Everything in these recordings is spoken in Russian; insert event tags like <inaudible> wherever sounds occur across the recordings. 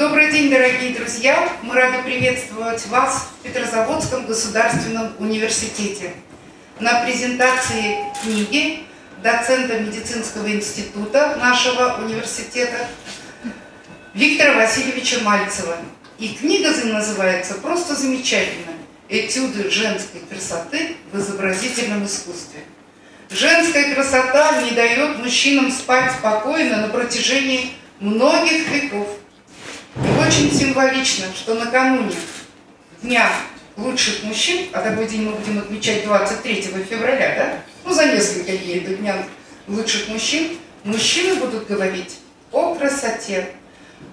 Добрый день, дорогие друзья! Мы рады приветствовать вас в Петрозаводском государственном университете на презентации книги доцента медицинского института нашего университета Виктора Васильевича Мальцева. И книга называется просто замечательно «Этюды женской красоты в изобразительном искусстве». Женская красота не дает мужчинам спать спокойно на протяжении многих веков. Очень символично, что накануне Дня лучших мужчин, а такой день мы будем отмечать 23 февраля, да? Ну, за несколько дней до Дня лучших мужчин, мужчины будут говорить о красоте.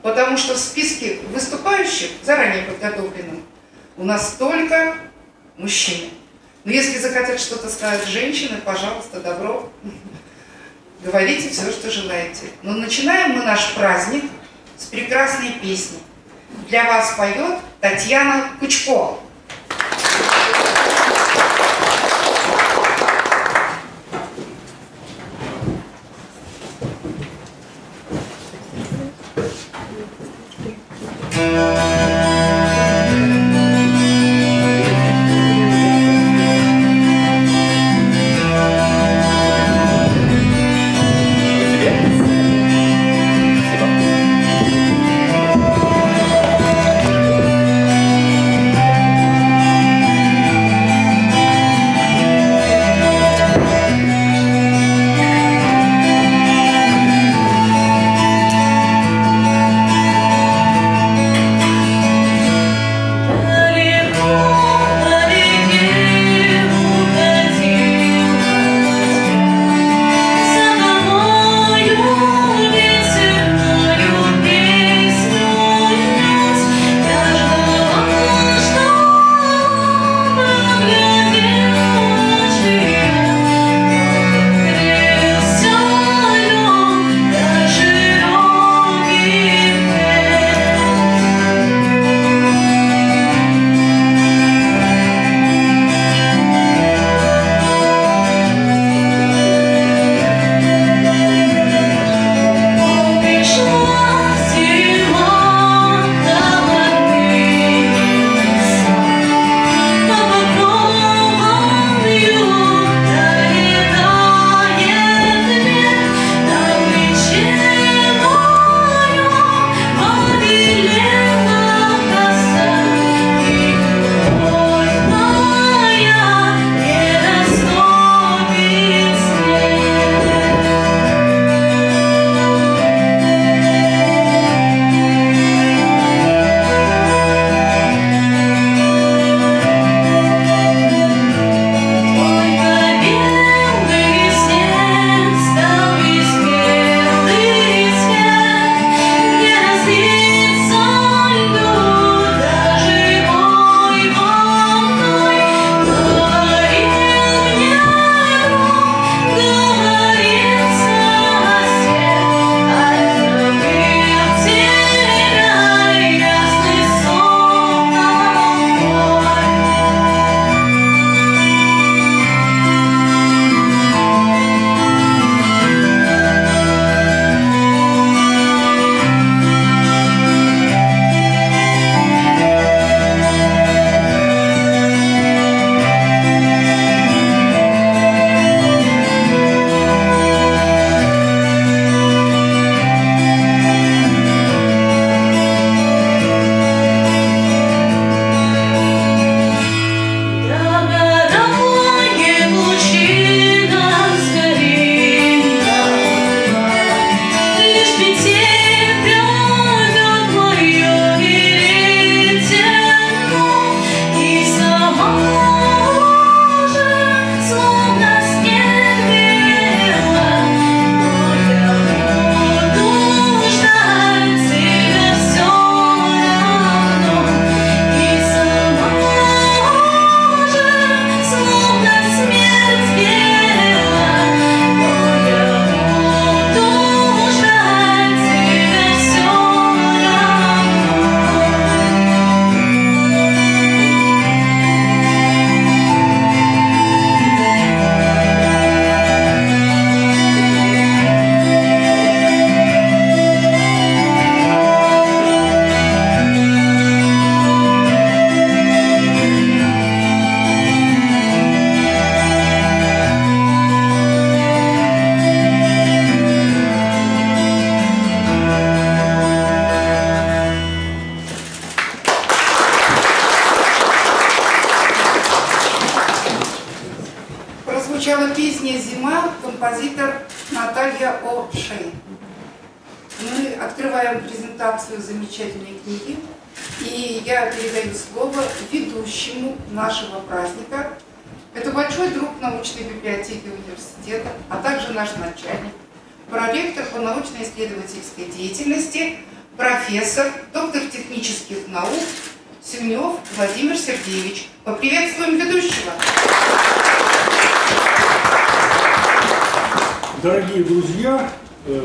Потому что в списке выступающих, заранее подготовленном, у нас только мужчины. Но если захотят что-то сказать женщины, пожалуйста, добро. Говорите все, что желаете. Но начинаем мы наш праздник с прекрасной песни. Для вас поет Татьяна Кучко. Поприветствуем ведущего. Дорогие друзья, э,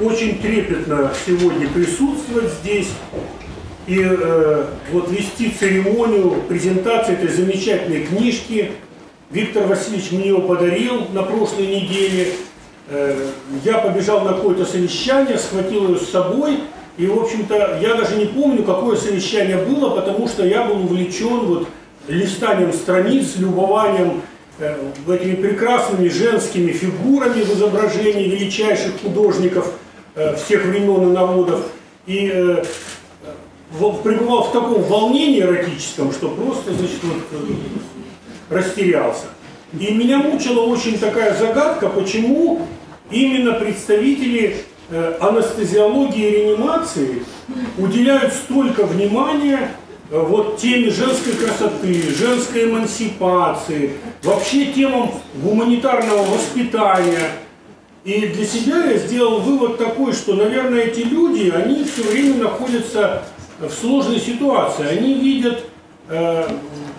очень трепетно сегодня присутствовать здесь и э, вот вести церемонию презентации этой замечательной книжки. Виктор Васильевич мне ее подарил на прошлой неделе. Э, я побежал на какое-то совещание, схватил ее с собой. И, в общем-то, я даже не помню, какое совещание было, потому что я был увлечен вот листанием страниц, любованием Э, этими прекрасными женскими фигурами в изображении величайших художников э, всех времен и народов. И э, пребывал в таком волнении эротическом, что просто, значит, вот, растерялся. И меня мучила очень такая загадка, почему именно представители анестезиологии и реанимации уделяют столько внимания Э, вот теме женской красоты, женской эмансипации, вообще темам гуманитарного воспитания. И для себя я сделал вывод такой, что, наверное, эти люди, они все время находятся в сложной ситуации. Они видят, э,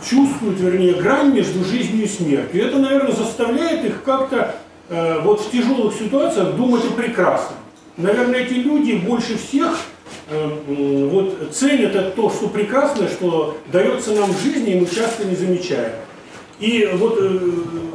чувствуют, вернее, грань между жизнью и смертью. И это, наверное, заставляет их как-то э, вот в тяжелых ситуациях думать о прекрасном. Наверное, эти люди больше всех вот ценят это то, что прекрасное, что дается нам в жизни, и мы часто не замечаем. И вот э,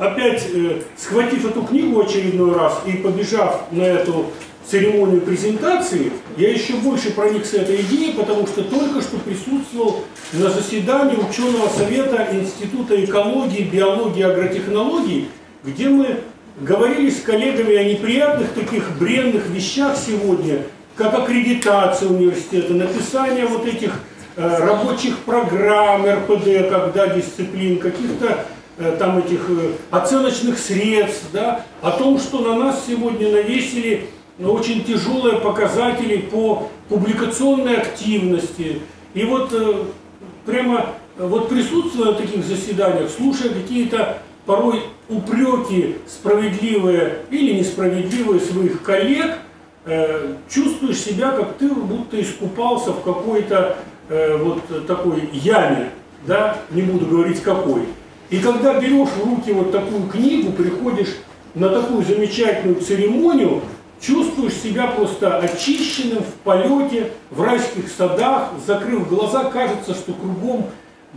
опять э, схватив эту книгу очередной раз и побежав на эту церемонию презентации, я еще больше проникся этой идеей, потому что только что присутствовал на заседании ученого совета Института экологии, биологии и агротехнологий, где мы говорили с коллегами о неприятных таких бренных вещах сегодня, как аккредитация университета, написание вот этих э, рабочих программ РПД, когда дисциплин, каких-то э, там этих э, оценочных средств, да, о том, что на нас сегодня навесили ну, очень тяжелые показатели по публикационной активности. И вот э, прямо вот присутствуя на таких заседаниях, слушая какие-то порой упреки справедливые или несправедливые своих коллег, Э, чувствуешь себя, как ты будто искупался в какой-то э, вот такой яме, да, не буду говорить какой. И когда берешь в руки вот такую книгу, приходишь на такую замечательную церемонию, чувствуешь себя просто очищенным в полете, в райских садах, закрыв глаза, кажется, что кругом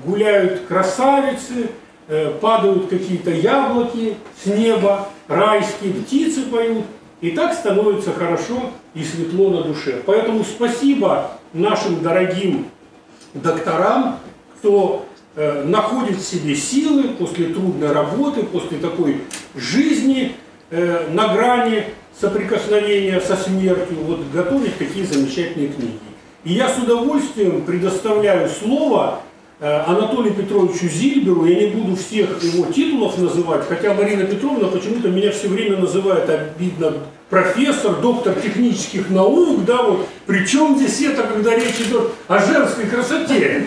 гуляют красавицы, э, падают какие-то яблоки с неба, райские птицы поют. И так становится хорошо и светло на душе. Поэтому спасибо нашим дорогим докторам, кто э, находит в себе силы после трудной работы, после такой жизни э, на грани соприкосновения со смертью, вот готовить такие замечательные книги. И я с удовольствием предоставляю слово Анатолию Петровичу Зильберу, я не буду всех его титулов называть, хотя Марина Петровна почему-то меня все время называет обидно профессор, доктор технических наук, да, вот, причем здесь это, когда речь идет о женской красоте.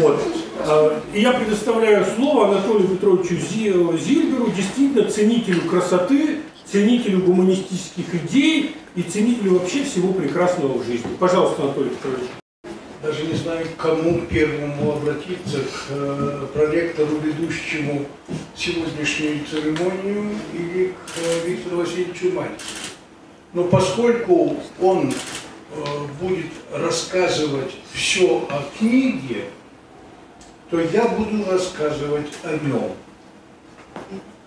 Вот. Э, и я предоставляю слово Анатолию Петровичу Зильберу, действительно ценителю красоты, ценителю гуманистических идей и ценителю вообще всего прекрасного в жизни. Пожалуйста, Анатолий Петрович даже не знаю, к кому первому обратиться, к э, проректору, ведущему сегодняшнюю церемонию, или к э, Виктору Васильевичу Мальцеву. Но поскольку он э, будет рассказывать все о книге, то я буду рассказывать о нем.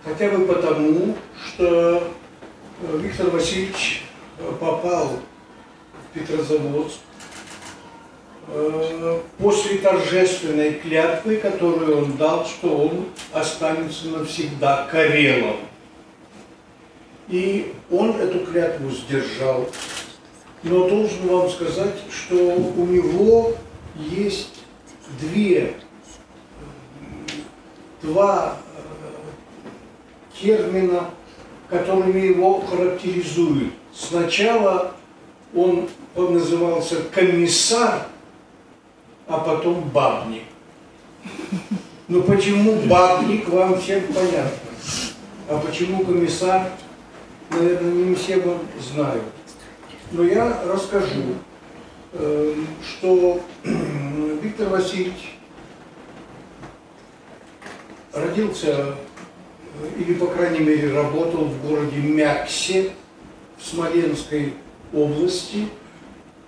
Хотя бы потому, что Виктор Васильевич попал в Петрозаводск после торжественной клятвы, которую он дал, что он останется навсегда Карелом. И он эту клятву сдержал. Но должен вам сказать, что у него есть две, два э, термина, которыми его характеризуют. Сначала он, он назывался комиссар, а потом бабник. Ну почему бабник, вам всем понятно. А почему комиссар, наверное, не все знают. Но я расскажу, эм, что <clears throat> Виктор Васильевич родился, или, по крайней мере, работал в городе Мяксе в Смоленской области,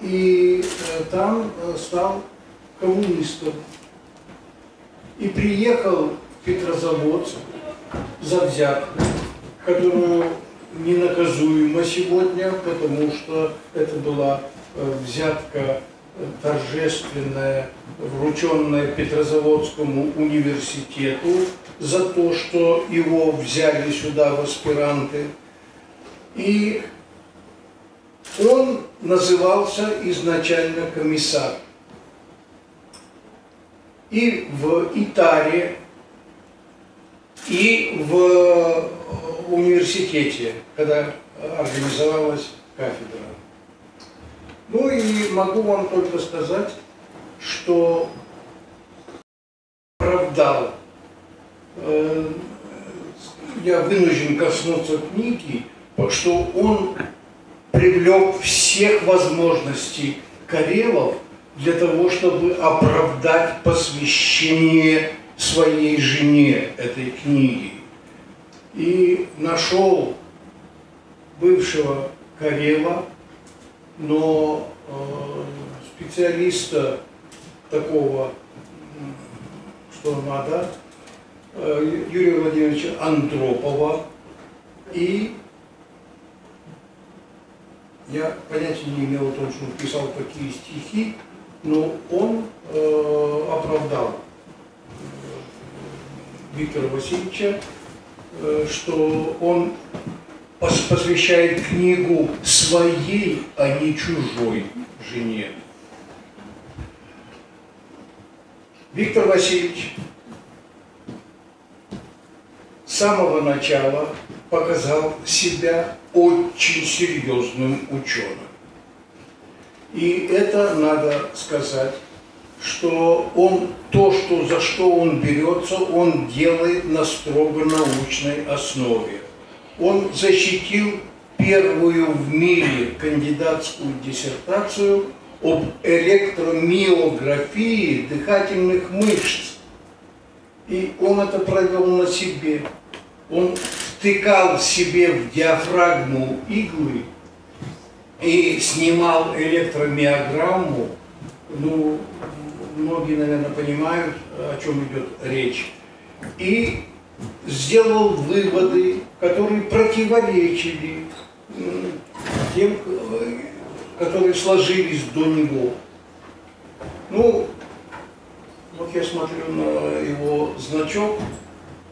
и э, там э, стал коммунистом. И приехал в Петрозаводск за взятку, которую ненаказуема сегодня, потому что это была э, взятка торжественная, врученная Петрозаводскому университету за то, что его взяли сюда в аспиранты. И он назывался изначально комиссар. И в Итаре, и в университете, когда организовалась кафедра. Ну и могу вам только сказать, что оправдал. Э, я вынужден коснуться книги, что он привлек всех возможностей Карелов для того, чтобы оправдать посвящение своей жене этой книги. И нашел бывшего Карела, но э, специалиста такого, что надо, э, Юрия Владимировича Андропова и я понятия не имел о том, что он писал такие стихи, но он э, оправдал Виктора Васильевича, э, что он посвящает книгу своей, а не чужой жене. Виктор Васильевич с самого начала показал себя очень серьезным ученым. И это надо сказать, что он то, что, за что он берется, он делает на строго научной основе он защитил первую в мире кандидатскую диссертацию об электромиографии дыхательных мышц. И он это провел на себе. Он втыкал себе в диафрагму иглы и снимал электромиограмму. Ну, многие, наверное, понимают, о чем идет речь. И сделал выводы, которые противоречили тем, которые сложились до него. Ну, вот я смотрю на его значок.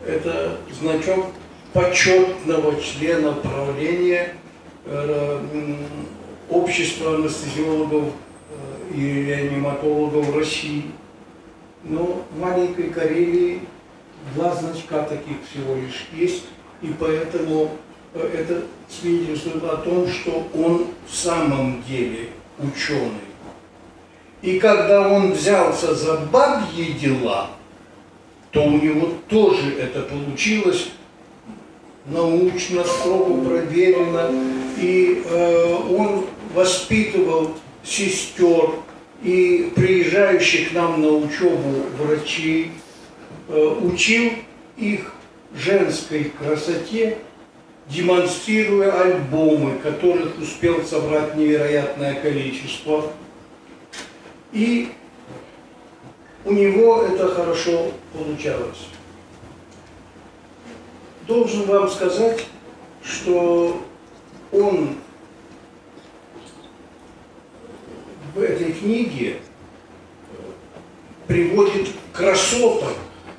Это значок почетного члена правления общества анестезиологов э, и реаниматологов России. Но в маленькой Карелии Два значка таких всего лишь есть, и поэтому э, это свидетельствует о том, что он в самом деле ученый. И когда он взялся за бабьи дела, то у него тоже это получилось научно, строго проверено. И э, он воспитывал сестер и приезжающих к нам на учебу врачей, Э, учил их женской красоте, демонстрируя альбомы, которых успел собрать невероятное количество. И у него это хорошо получалось. Должен вам сказать, что он в этой книге приводит красоток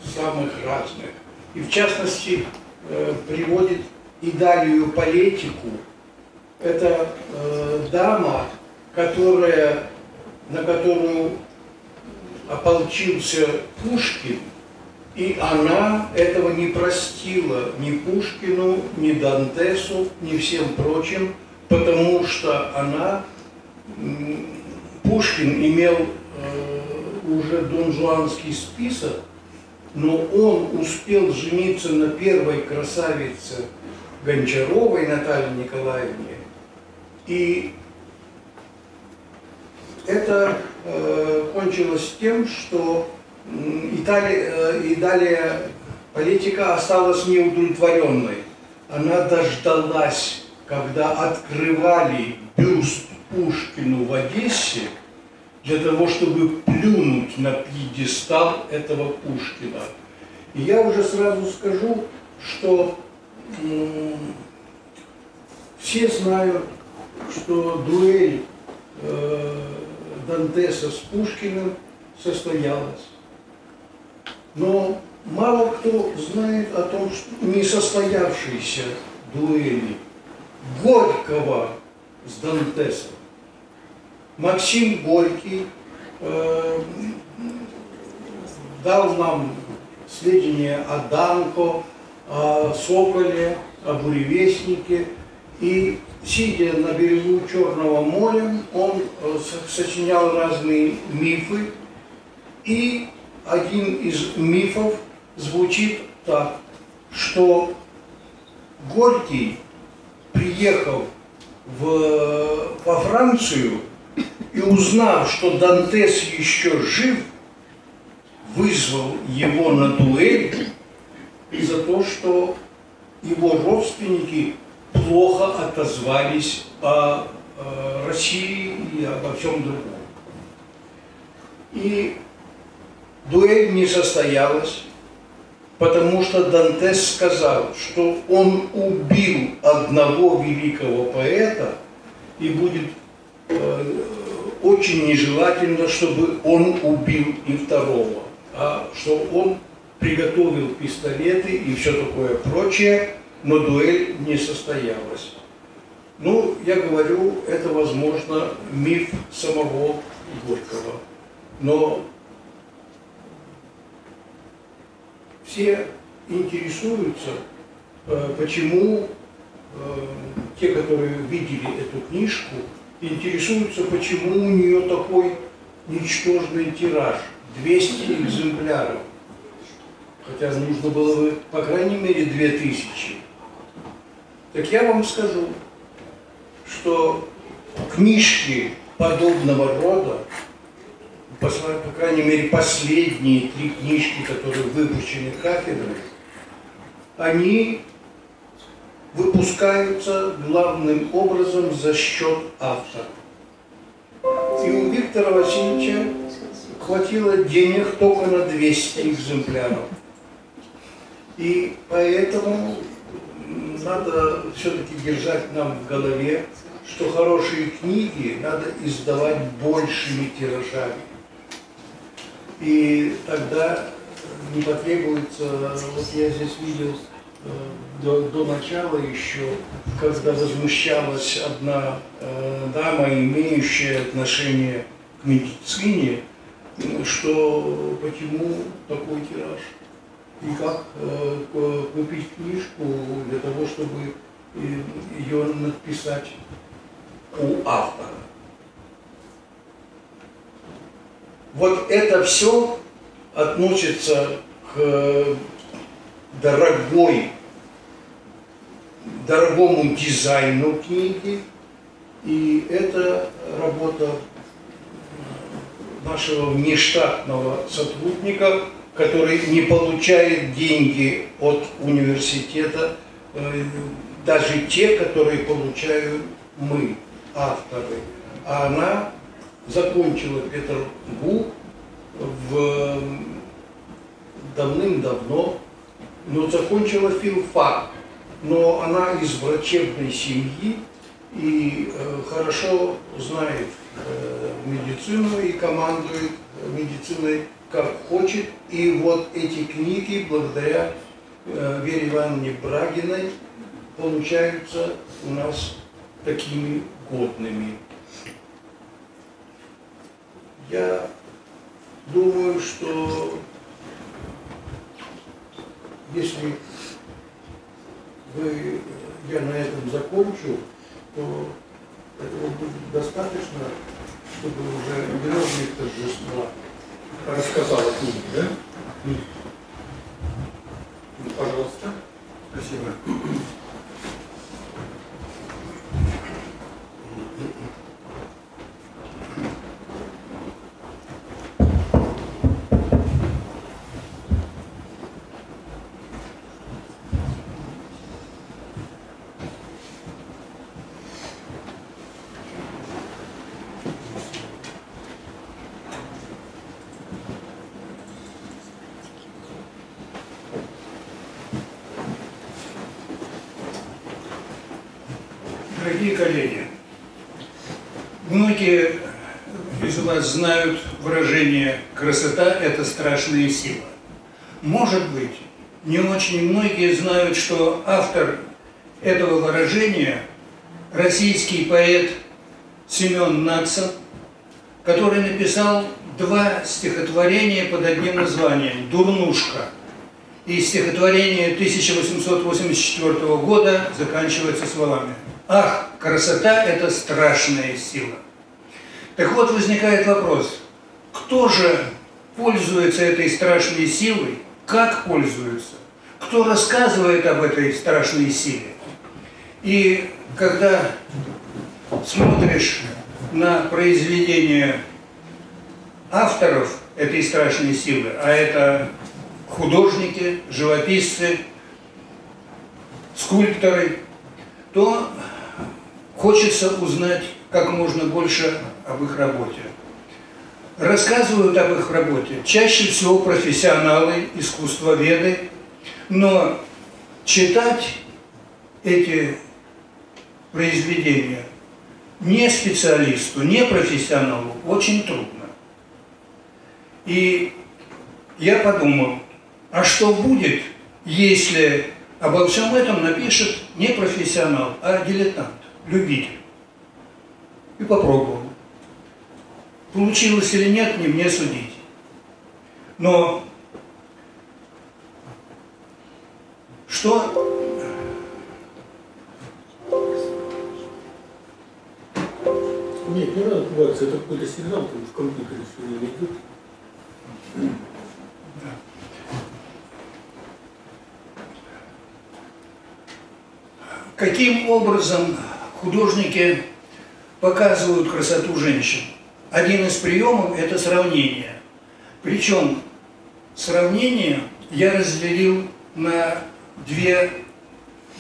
самых разных. И в частности э, приводит Идалию Полетику. Это э, дама, которая, на которую ополчился Пушкин И она этого не простила ни Пушкину, ни Дантесу, ни всем прочим, потому что она, Пушкин имел э, уже донжуанский список, но он успел жениться на первой красавице Гончаровой Наталье Николаевне. И это э, кончилось тем, что Италия, э, и далее политика осталась неудовлетворенной. Она дождалась, когда открывали бюст Пушкину в Одессе, для того, чтобы плюнуть на пьедестал этого Пушкина. И я уже сразу скажу, что все знают, что дуэль э, Дантеса с Пушкиным состоялась. Но мало кто знает о том, что несостоявшейся дуэли Горького с Дантесом. Максим Горький э, дал нам сведения о Данко, о Соколе, о буревестнике. И сидя на берегу Черного моря, он э, сочинял разные мифы. И один из мифов звучит так, что Горький, приехав в, во Францию и узнав, что Дантес еще жив, вызвал его на дуэль за то, что его родственники плохо отозвались о, России и обо всем другом. И дуэль не состоялась, потому что Дантес сказал, что он убил одного великого поэта и будет э, очень нежелательно, чтобы он убил и второго, а что он приготовил пистолеты и все такое прочее, но дуэль не состоялась. Ну, я говорю, это, возможно, миф самого Горького. Но все интересуются, э, почему э, те, которые видели эту книжку, интересуются, почему у нее такой ничтожный тираж, 200 экземпляров хотя нужно было бы, по крайней мере, две тысячи. Так я вам скажу, что книжки подобного рода, по, по крайней мере, последние три книжки, которые выпущены кафедрой, они выпускаются главным образом за счет автора. И у Виктора Васильевича хватило денег только на 200 экземпляров. И поэтому надо все-таки держать нам в голове, что хорошие книги надо издавать большими тиражами. И тогда не потребуется, вот я здесь видел до, до начала еще, когда возмущалась одна э, дама, имеющая отношение к медицине, что почему такой тираж и как э, купить книжку для того, чтобы ее написать у автора. Вот это все относится к дорогой, дорогому дизайну книги, и это работа нашего внештатного сотрудника, который не получает деньги от университета, э, даже те, которые получаем мы, авторы. А она закончила Петрбург в давным-давно, но закончила филфак. Но она из врачебной семьи и э, хорошо знает э, медицину и командует медициной как хочет. И вот эти книги, благодаря э, Вере Ивановне Брагиной, получаются у нас такими годными. Я думаю, что если вы, я на этом закончу, то этого будет достаточно, чтобы уже виновник торжества рассказал о книге, да? Ну, пожалуйста. Спасибо. Дорогие коллеги, многие из вас знают выражение «красота – это страшная сила». Может быть, не очень многие знают, что автор этого выражения – российский поэт Семен Надсон, который написал два стихотворения под одним названием «Дурнушка». И стихотворение 1884 года заканчивается словами Ах, красота – это страшная сила. Так вот, возникает вопрос, кто же пользуется этой страшной силой, как пользуется, кто рассказывает об этой страшной силе. И когда смотришь на произведения авторов этой страшной силы, а это художники, живописцы, скульпторы, то Хочется узнать как можно больше об их работе. Рассказывают об их работе чаще всего профессионалы, искусствоведы, но читать эти произведения не специалисту, не профессионалу очень трудно. И я подумал, а что будет, если обо всем этом напишет не профессионал, а дилетант? любитель. И попробовал. Получилось или нет, не мне судить. Но что Нет, не надо пугаться, это какой-то сигнал в компьютере все время идет. Каким образом художники показывают красоту женщин. Один из приемов – это сравнение. Причем сравнение я разделил на две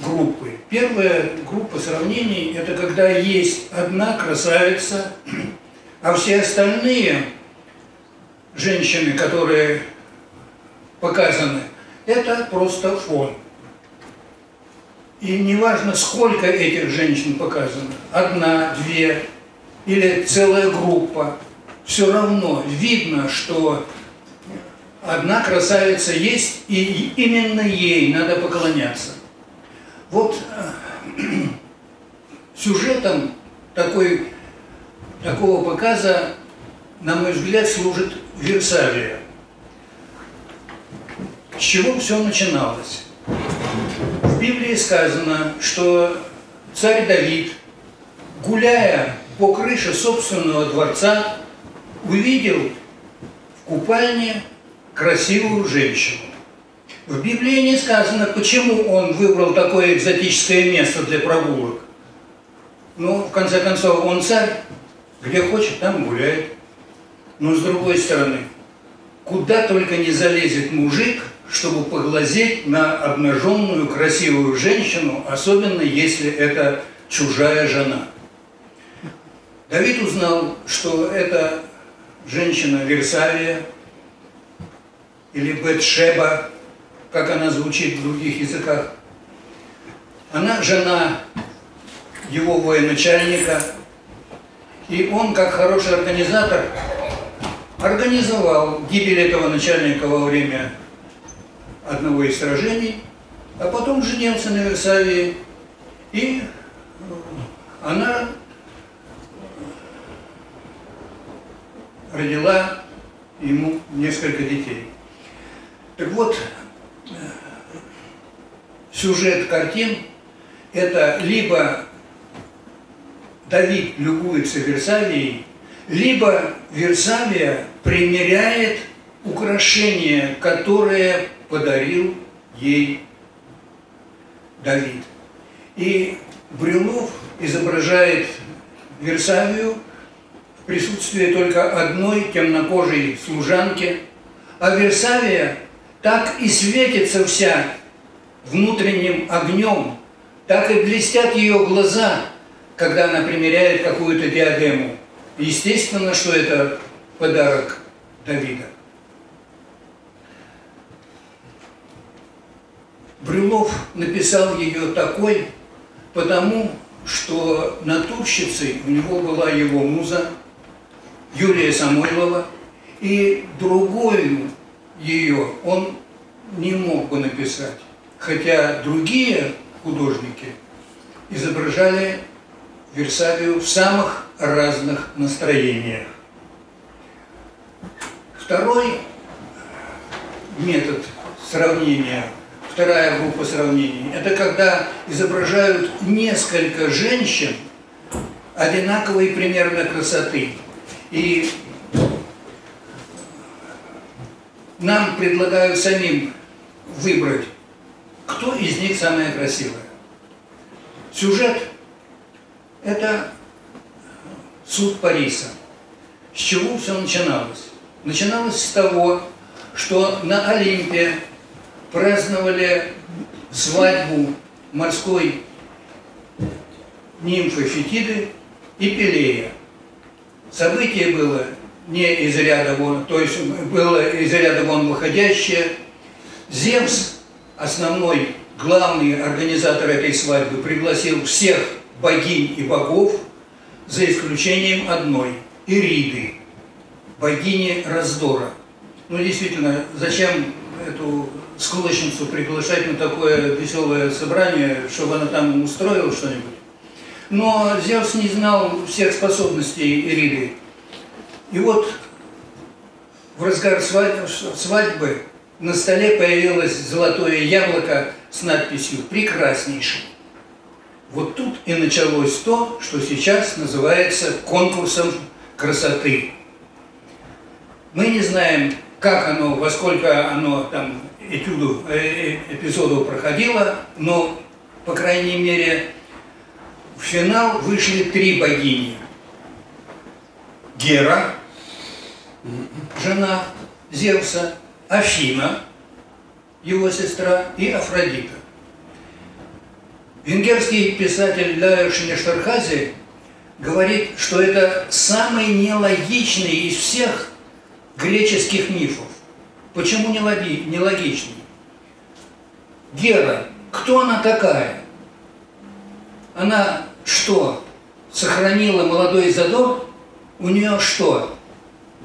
группы. Первая группа сравнений – это когда есть одна красавица, а все остальные женщины, которые показаны, это просто фон. И неважно, сколько этих женщин показано, одна, две или целая группа, все равно видно, что одна красавица есть, и именно ей надо поклоняться. Вот э, <clears throat> сюжетом такой, такого показа, на мой взгляд, служит Версалия. С чего все начиналось? Библии сказано, что царь Давид, гуляя по крыше собственного дворца, увидел в купальне красивую женщину. В Библии не сказано, почему он выбрал такое экзотическое место для прогулок. Ну, в конце концов, он царь, где хочет, там гуляет. Но с другой стороны, куда только не залезет мужик, чтобы поглазеть на обнаженную красивую женщину, особенно если это чужая жена. Давид узнал, что это женщина Версавия или Бетшеба, как она звучит в других языках. Она жена его военачальника, и он, как хороший организатор, организовал гибель этого начальника во время одного из сражений, а потом женился на Версавии, и э, она родила ему несколько детей. Так вот, сюжет картин – это либо Давид любуется Версавией, либо Версавия примеряет украшение, которое подарил ей Давид. И Брюлов изображает Версавию в присутствии только одной темнокожей служанки, а Версавия так и светится вся внутренним огнем, так и блестят ее глаза, когда она примеряет какую-то диадему. Естественно, что это подарок Давида. Брюлов написал ее такой, потому что натурщицей у него была его муза Юлия Самойлова, и другую ее он не мог бы написать. Хотя другие художники изображали Версавию в самых разных настроениях. Второй метод сравнения – вторая группа сравнений, это когда изображают несколько женщин одинаковой примерно красоты. И нам предлагают самим выбрать, кто из них самая красивая. Сюжет – это суд Париса. С чего все начиналось? Начиналось с того, что на Олимпе праздновали свадьбу морской нимфы Фетиды и Пелея. Событие было не из ряда вон, то есть было из ряда вон выходящее. Зевс, основной, главный организатор этой свадьбы, пригласил всех богинь и богов, за исключением одной – Ириды, богини раздора. Ну, действительно, зачем эту склочницу приглашать на такое веселое собрание, чтобы она там устроила что-нибудь. Но Зевс не знал всех способностей Ириды. И вот в разгар свадьбы на столе появилось золотое яблоко с надписью «Прекраснейший». Вот тут и началось то, что сейчас называется конкурсом красоты. Мы не знаем, как оно, во сколько оно там этюду, э, э, проходило, но, по крайней мере, в финал вышли три богини. Гера, жена Зевса, Афина, его сестра, и Афродита. Венгерский писатель Лайош Нештерхази говорит, что это самый нелогичный из всех греческих мифов. Почему нелогичный? Гера, кто она такая? Она что, сохранила молодой задор? У нее что?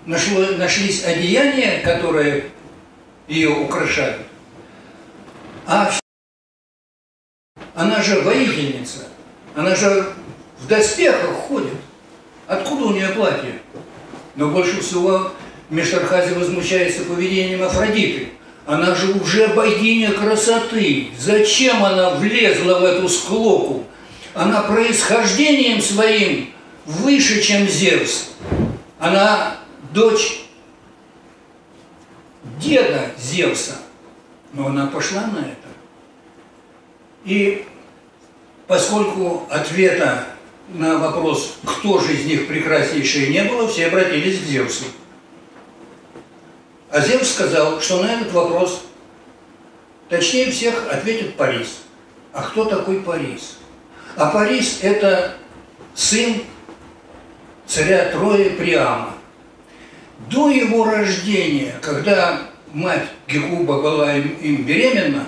Нашло, нашлись одеяния, которые ее украшают? А она же воительница, она же в доспехах ходит. Откуда у нее платье? Но больше всего Мештархази возмущается поведением Афродиты. Она же уже богиня красоты. Зачем она влезла в эту склоку? Она происхождением своим выше, чем Зевс. Она дочь деда Зевса. Но она пошла на это. И поскольку ответа на вопрос, кто же из них прекраснейший, не было, все обратились к Зевсу. А Зевс сказал, что на этот вопрос точнее всех ответит Парис. А кто такой Парис? А Парис – это сын царя Трои Приама. До его рождения, когда мать Гекуба была им, им беременна,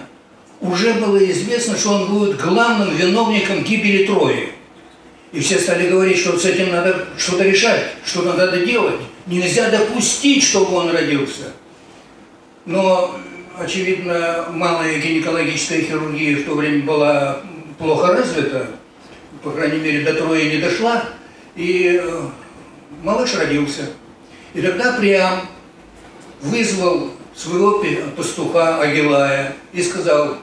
уже было известно, что он будет главным виновником гибели Трои. И все стали говорить, что с этим надо что-то решать, что надо делать. Нельзя допустить, чтобы он родился. Но, очевидно, малая гинекологическая хирургия в то время была плохо развита, по крайней мере, до троя не дошла, и э, малыш родился. И тогда Приам вызвал своего пастуха Агилая и сказал,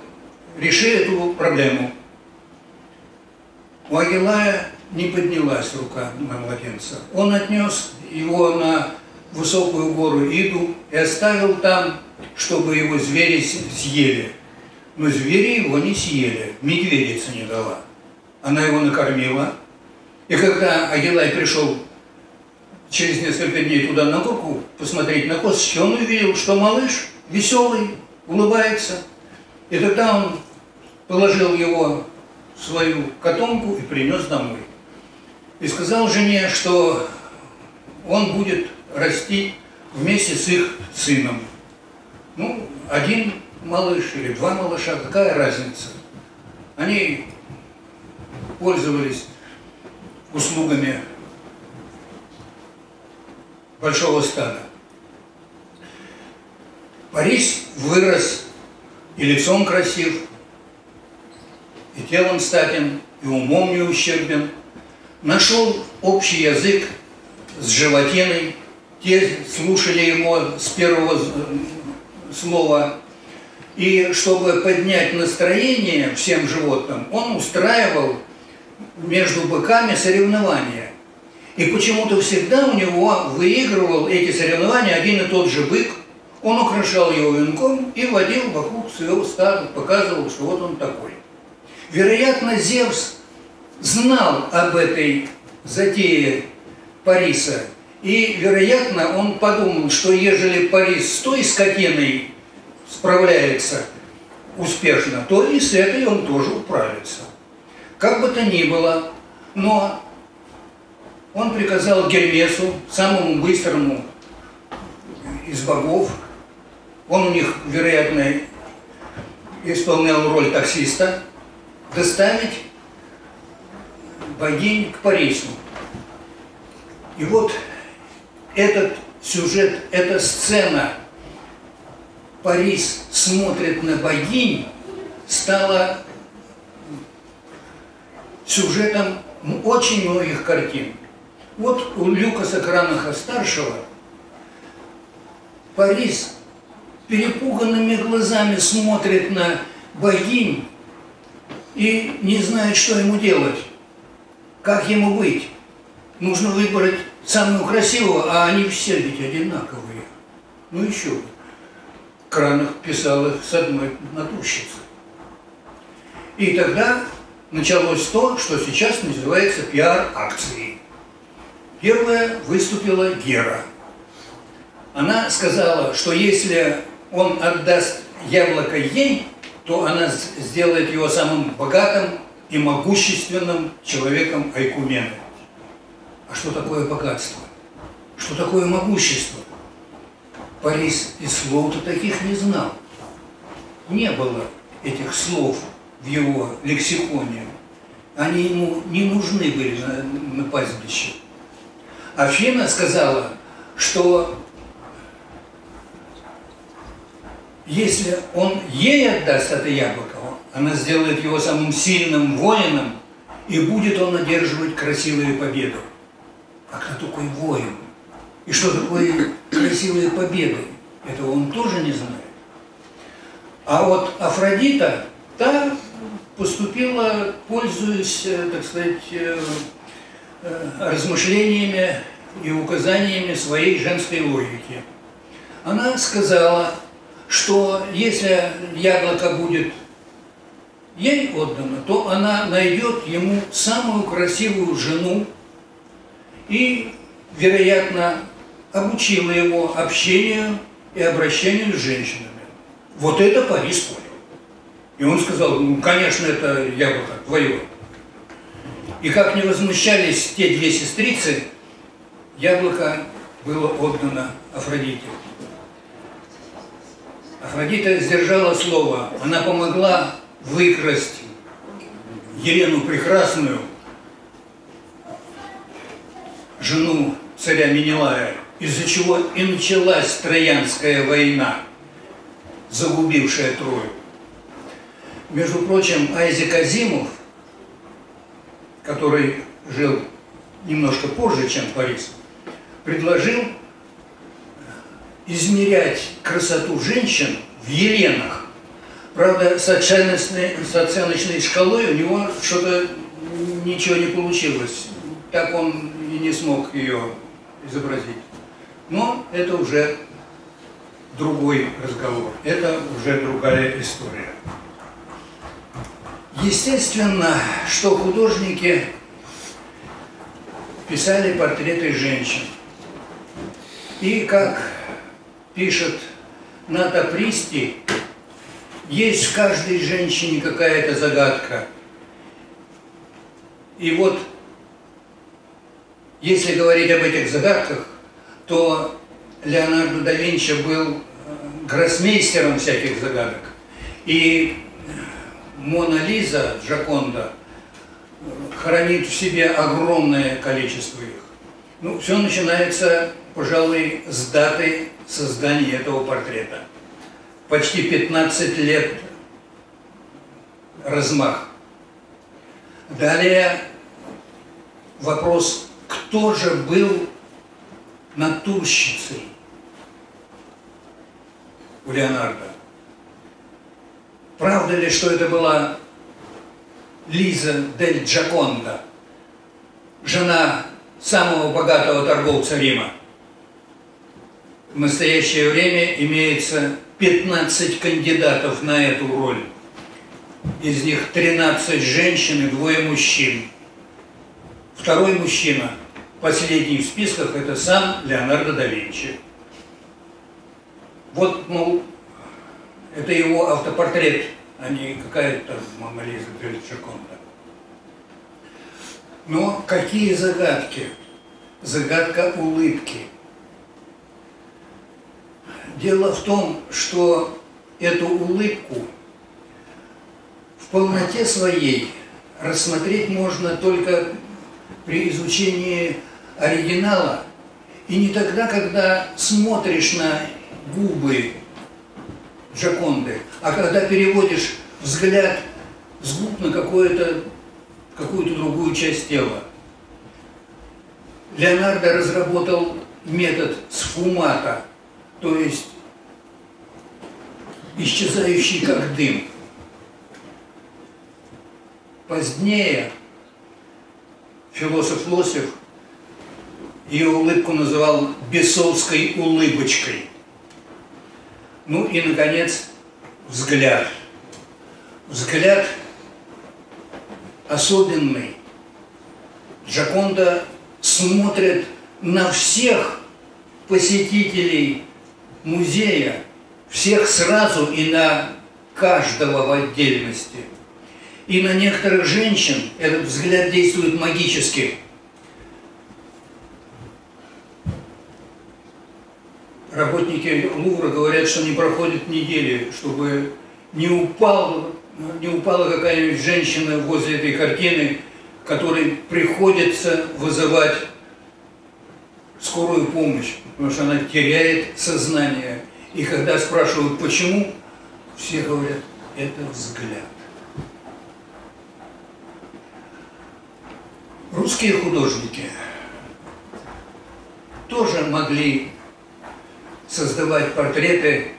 реши эту проблему. У Агилая не поднялась рука на младенца. Он отнес его на высокую гору Иду и оставил там, чтобы его звери съели. Но звери его не съели, медведица не дала. Она его накормила. И когда Агилай пришел через несколько дней туда на горку посмотреть на косточки, он увидел, что малыш веселый, улыбается. И тогда он положил его в свою котомку и принес домой. И сказал жене, что он будет расти вместе с их сыном. Ну, один малыш или два малыша, какая разница? Они пользовались услугами большого стада. Парис вырос и лицом красив, и телом статен, и умом не ущербен. Нашел общий язык с животиной, те слушали его с первого слова. И чтобы поднять настроение всем животным, он устраивал между быками соревнования. И почему-то всегда у него выигрывал эти соревнования один и тот же бык. Он украшал его венком и водил вокруг своего стада, показывал, что вот он такой. Вероятно, Зевс знал об этой затее Париса. И, вероятно, он подумал, что ежели Парис с той скотиной справляется успешно, то и с этой он тоже управится. Как бы то ни было, но он приказал Гермесу, самому быстрому из богов, он у них, вероятно, исполнял роль таксиста, доставить богинь к Парису. И вот этот сюжет, эта сцена Парис смотрит на богинь, стала сюжетом очень многих картин. Вот у Люкаса Кранаха-старшего Парис перепуганными глазами смотрит на богинь и не знает, что ему делать, как ему быть. Нужно выбрать самую красивую, а они все ведь одинаковые. Ну еще бы. Кранах писал их с одной натурщицей. И тогда началось то, что сейчас называется пиар-акцией. Первая выступила Гера. Она сказала, что если он отдаст яблоко ей, то она сделает его самым богатым и могущественным человеком Айкумены. А что такое богатство? Что такое могущество? Парис и слов-то таких не знал. Не было этих слов в его лексиконе. Они ему не нужны были на, на пастбище. Афина сказала, что если он ей отдаст это яблоко, она сделает его самым сильным воином, и будет он одерживать красивые победы. А кто такой воин? И что такое красивые победы? Этого он тоже не знает. А вот Афродита, та поступила, пользуясь, э, так сказать, э, размышлениями и указаниями своей женской логики. Она сказала, что если яблоко будет ей отдано, то она найдет ему самую красивую жену и, вероятно, обучила его общению и обращению с женщинами. Вот это Парис понял. И он сказал, ну, конечно, это яблоко твое. И как не возмущались те две сестрицы, яблоко было отдано Афродите. Афродита сдержала слово, она помогла выкрасть Елену Прекрасную, жену царя Менелая, из-за чего и началась Троянская война, загубившая Трою. Между прочим, Айзек Азимов, который жил немножко позже, чем Парис, предложил измерять красоту женщин в Еленах. Правда, с оценочной, с оценочной шкалой у него что-то ничего не получилось. Так он и не смог ее изобразить. Но это уже другой разговор. Это уже другая история. Естественно, что художники писали портреты женщин. И как пишет Ната Присти, есть в каждой женщине какая-то загадка. И вот, если говорить об этих загадках, то Леонардо да Винчи был э, гроссмейстером всяких загадок. И Мона Лиза Джаконда хранит в себе огромное количество их. Ну, все начинается, пожалуй, с даты создания этого портрета. Почти 15 лет размах. Далее вопрос, кто же был натурщицей у Леонардо? Правда ли, что это была Лиза дель Джаконда, жена самого богатого торговца Рима? В настоящее время имеется 15 кандидатов на эту роль. Из них 13 женщин и двое мужчин. Второй мужчина, последний в списках, это сам Леонардо да Винчи. Вот, мол, это его автопортрет, а не какая-то Мона Лиза. Но какие загадки? Загадка улыбки. Дело в том, что эту улыбку в полноте своей рассмотреть можно только при изучении оригинала и не тогда, когда смотришь на губы Джаконды, а когда переводишь взгляд с губ на какую-то какую-то другую часть тела. Леонардо разработал метод сфумата, то есть исчезающий как дым. Позднее философ Лосев ее улыбку называл бесовской улыбочкой – ну и, наконец, взгляд. Взгляд особенный. Джаконда смотрит на всех посетителей музея, всех сразу и на каждого в отдельности. И на некоторых женщин этот взгляд действует магически – работники Лувра говорят, что не проходит недели, чтобы не упал, не упала какая-нибудь женщина возле этой картины, которой приходится вызывать скорую помощь, потому что она теряет сознание. И когда спрашивают, почему, все говорят, это взгляд. Русские художники тоже могли создавать портреты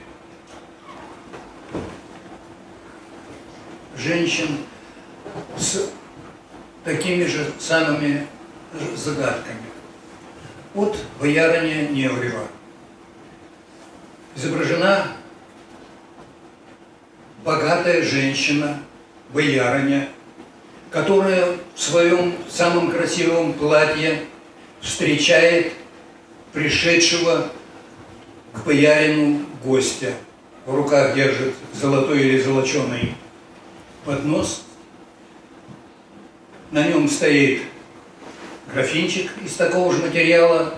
женщин с такими же самыми загадками. От боярыня Неврева. Изображена богатая женщина, боярыня, которая в своем самом красивом платье встречает пришедшего к боярину гостя. В руках держит золотой или золоченый поднос. На нем стоит графинчик из такого же материала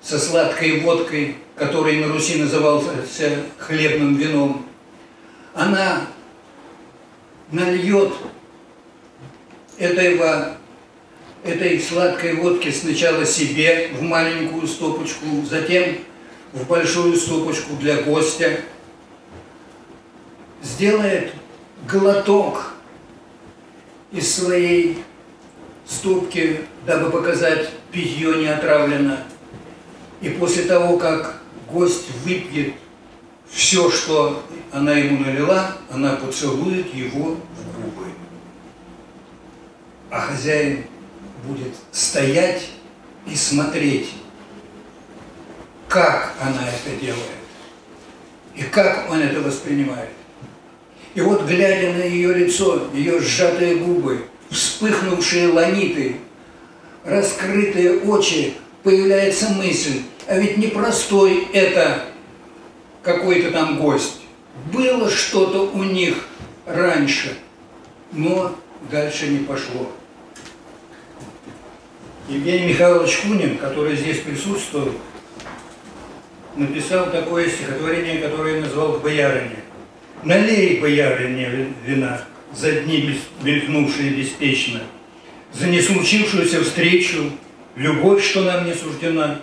со сладкой водкой, который на Руси назывался хлебным вином. Она нальет этого этой сладкой водки сначала себе в маленькую стопочку, затем в большую стопочку для гостя. Сделает глоток из своей стопки, дабы показать, питье не отравлено. И после того, как гость выпьет все, что она ему налила, она поцелует его в губы. А хозяин будет стоять и смотреть, как она это делает и как он это воспринимает. И вот, глядя на ее лицо, ее сжатые губы, вспыхнувшие ланиты, раскрытые очи, появляется мысль, а ведь непростой это какой-то там гость. Было что-то у них раньше, но дальше не пошло. Евгений Михайлович Кунин, который здесь присутствует, написал такое стихотворение, которое назвал «Боярине». «Налей, боярине, вина, за дни мелькнувшие беспечно, за неслучившуюся встречу, любовь, что нам не суждена,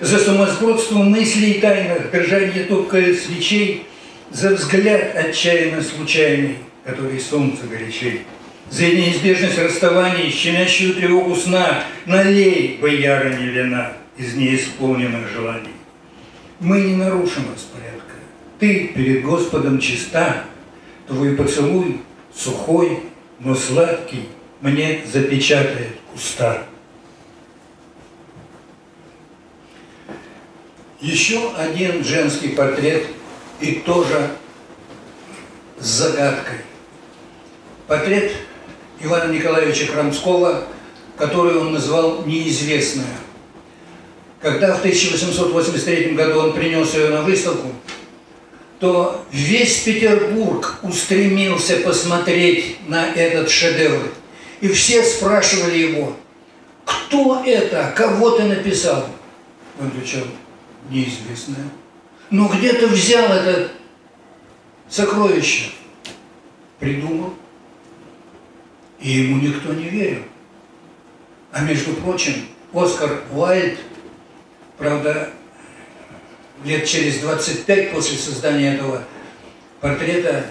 за сумасбродство мыслей тайных, держание только свечей, за взгляд отчаянно случайный, который солнце горячей, за неизбежность расставаний, щемящую тревогу сна, налей, боярыня вина, из неисполненных желаний. Мы не нарушим распорядка. Ты перед Господом чиста, твой поцелуй сухой, но сладкий, мне запечатает уста. Еще один женский портрет и тоже с загадкой. Портрет Ивана Николаевича Крамского, который он назвал «Неизвестная». Когда в 1883 году он принес ее на выставку, то весь Петербург устремился посмотреть на этот шедевр. И все спрашивали его, кто это, кого ты написал? Он отвечал, неизвестное. Но где-то взял это сокровище, придумал, и ему никто не верил. А между прочим, Оскар Уайльд, правда, лет через 25 после создания этого портрета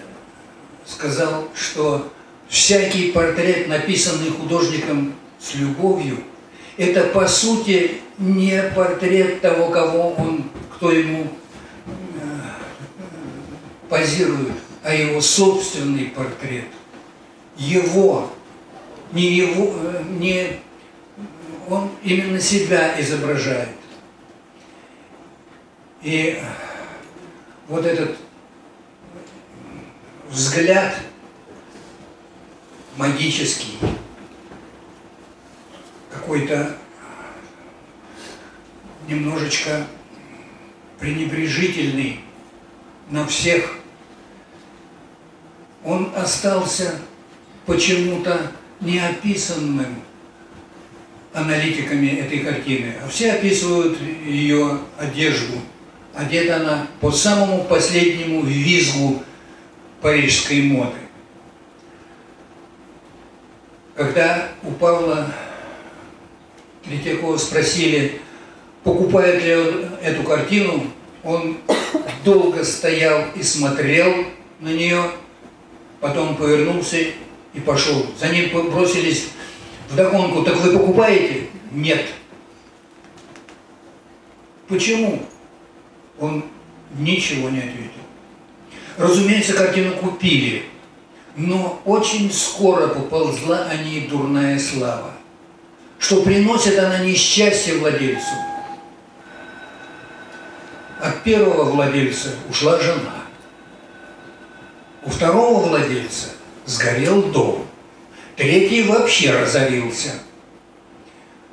сказал, что всякий портрет, написанный художником с любовью, это по сути не портрет того, кого он, кто ему э, позирует, а его собственный портрет. Его, не его, э, не он именно себя изображает. И вот этот взгляд магический, какой-то немножечко пренебрежительный на всех, он остался почему-то неописанным аналитиками этой картины. А все описывают ее одежду – одета она по самому последнему визгу парижской моды. Когда у Павла Третьякова спросили, покупает ли он эту картину, он долго стоял и смотрел на нее, потом повернулся и пошел. За ним бросились в догонку, так вы покупаете? Нет. Почему? Он ничего не ответил. Разумеется, картину купили, но очень скоро поползла о ней дурная слава, что приносит она несчастье владельцу. От первого владельца ушла жена, у второго владельца сгорел дом, третий вообще разорился.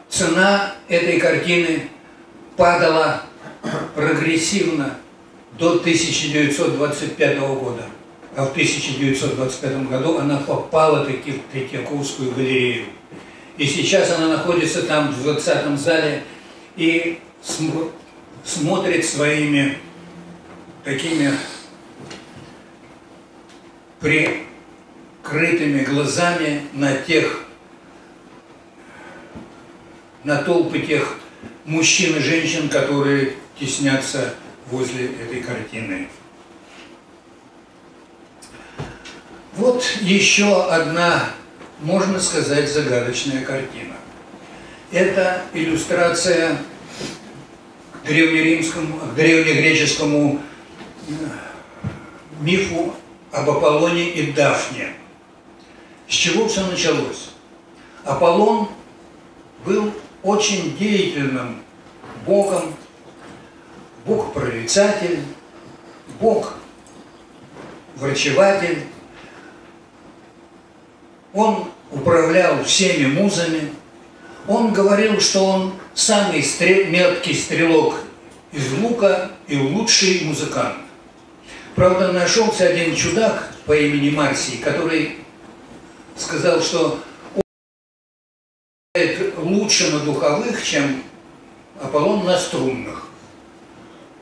Цена этой картины падала прогрессивно до 1925 года. А в 1925 году она попала таки в Третьяковскую галерею. И сейчас она находится там, в 20-м зале, и см смотрит своими такими прикрытыми глазами на тех, на толпы тех мужчин и женщин, которые теснятся возле этой картины. Вот еще одна, можно сказать, загадочная картина. Это иллюстрация к древнеримскому, к древнегреческому мифу об Аполлоне и Дафне. С чего все началось? Аполлон был очень деятельным богом, бог-прорицатель, бог-врачеватель. Он управлял всеми музами. Он говорил, что он самый стрел, меткий стрелок из лука и лучший музыкант. Правда, нашелся один чудак по имени Марсий, который сказал, что он лучше на духовых, чем Аполлон на струнных.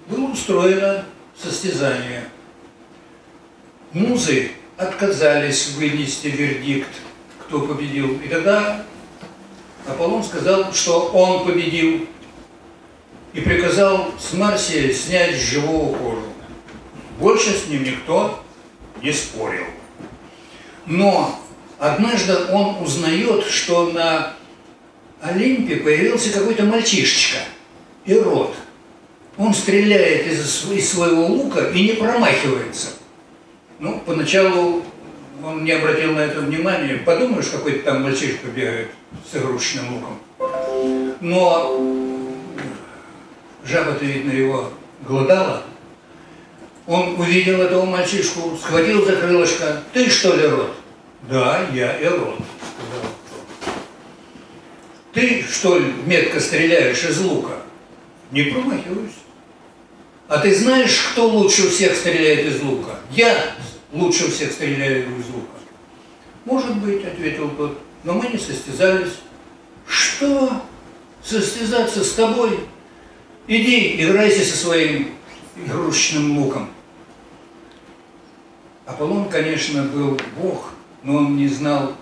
Было устроено состязание. Музы отказались вынести вердикт, кто победил. И тогда Аполлон сказал, что он победил, и приказал с Марсия снять с живого кожу. Больше с ним никто не спорил. Но однажды он узнает, что на Олимпе появился какой-то мальчишечка, Ирод. Он стреляет из, из своего лука и не промахивается. Ну, поначалу он не обратил на это внимания. Подумаешь, какой-то там мальчишка бегает с игрушечным луком. Но жаба-то, видно, его глодала. Он увидел этого мальчишку, схватил за крылышко. Ты что ли, Род? Да, я Ирод. Ты, что ли, метко стреляешь из лука? Не промахиваюсь. А ты знаешь, кто лучше всех стреляет из лука? Я лучше всех стреляю из лука. Может быть, ответил тот, но мы не состязались. Что? Состязаться с тобой? Иди, играйся со своим игрушечным луком. Аполлон, конечно, был бог, но он не знал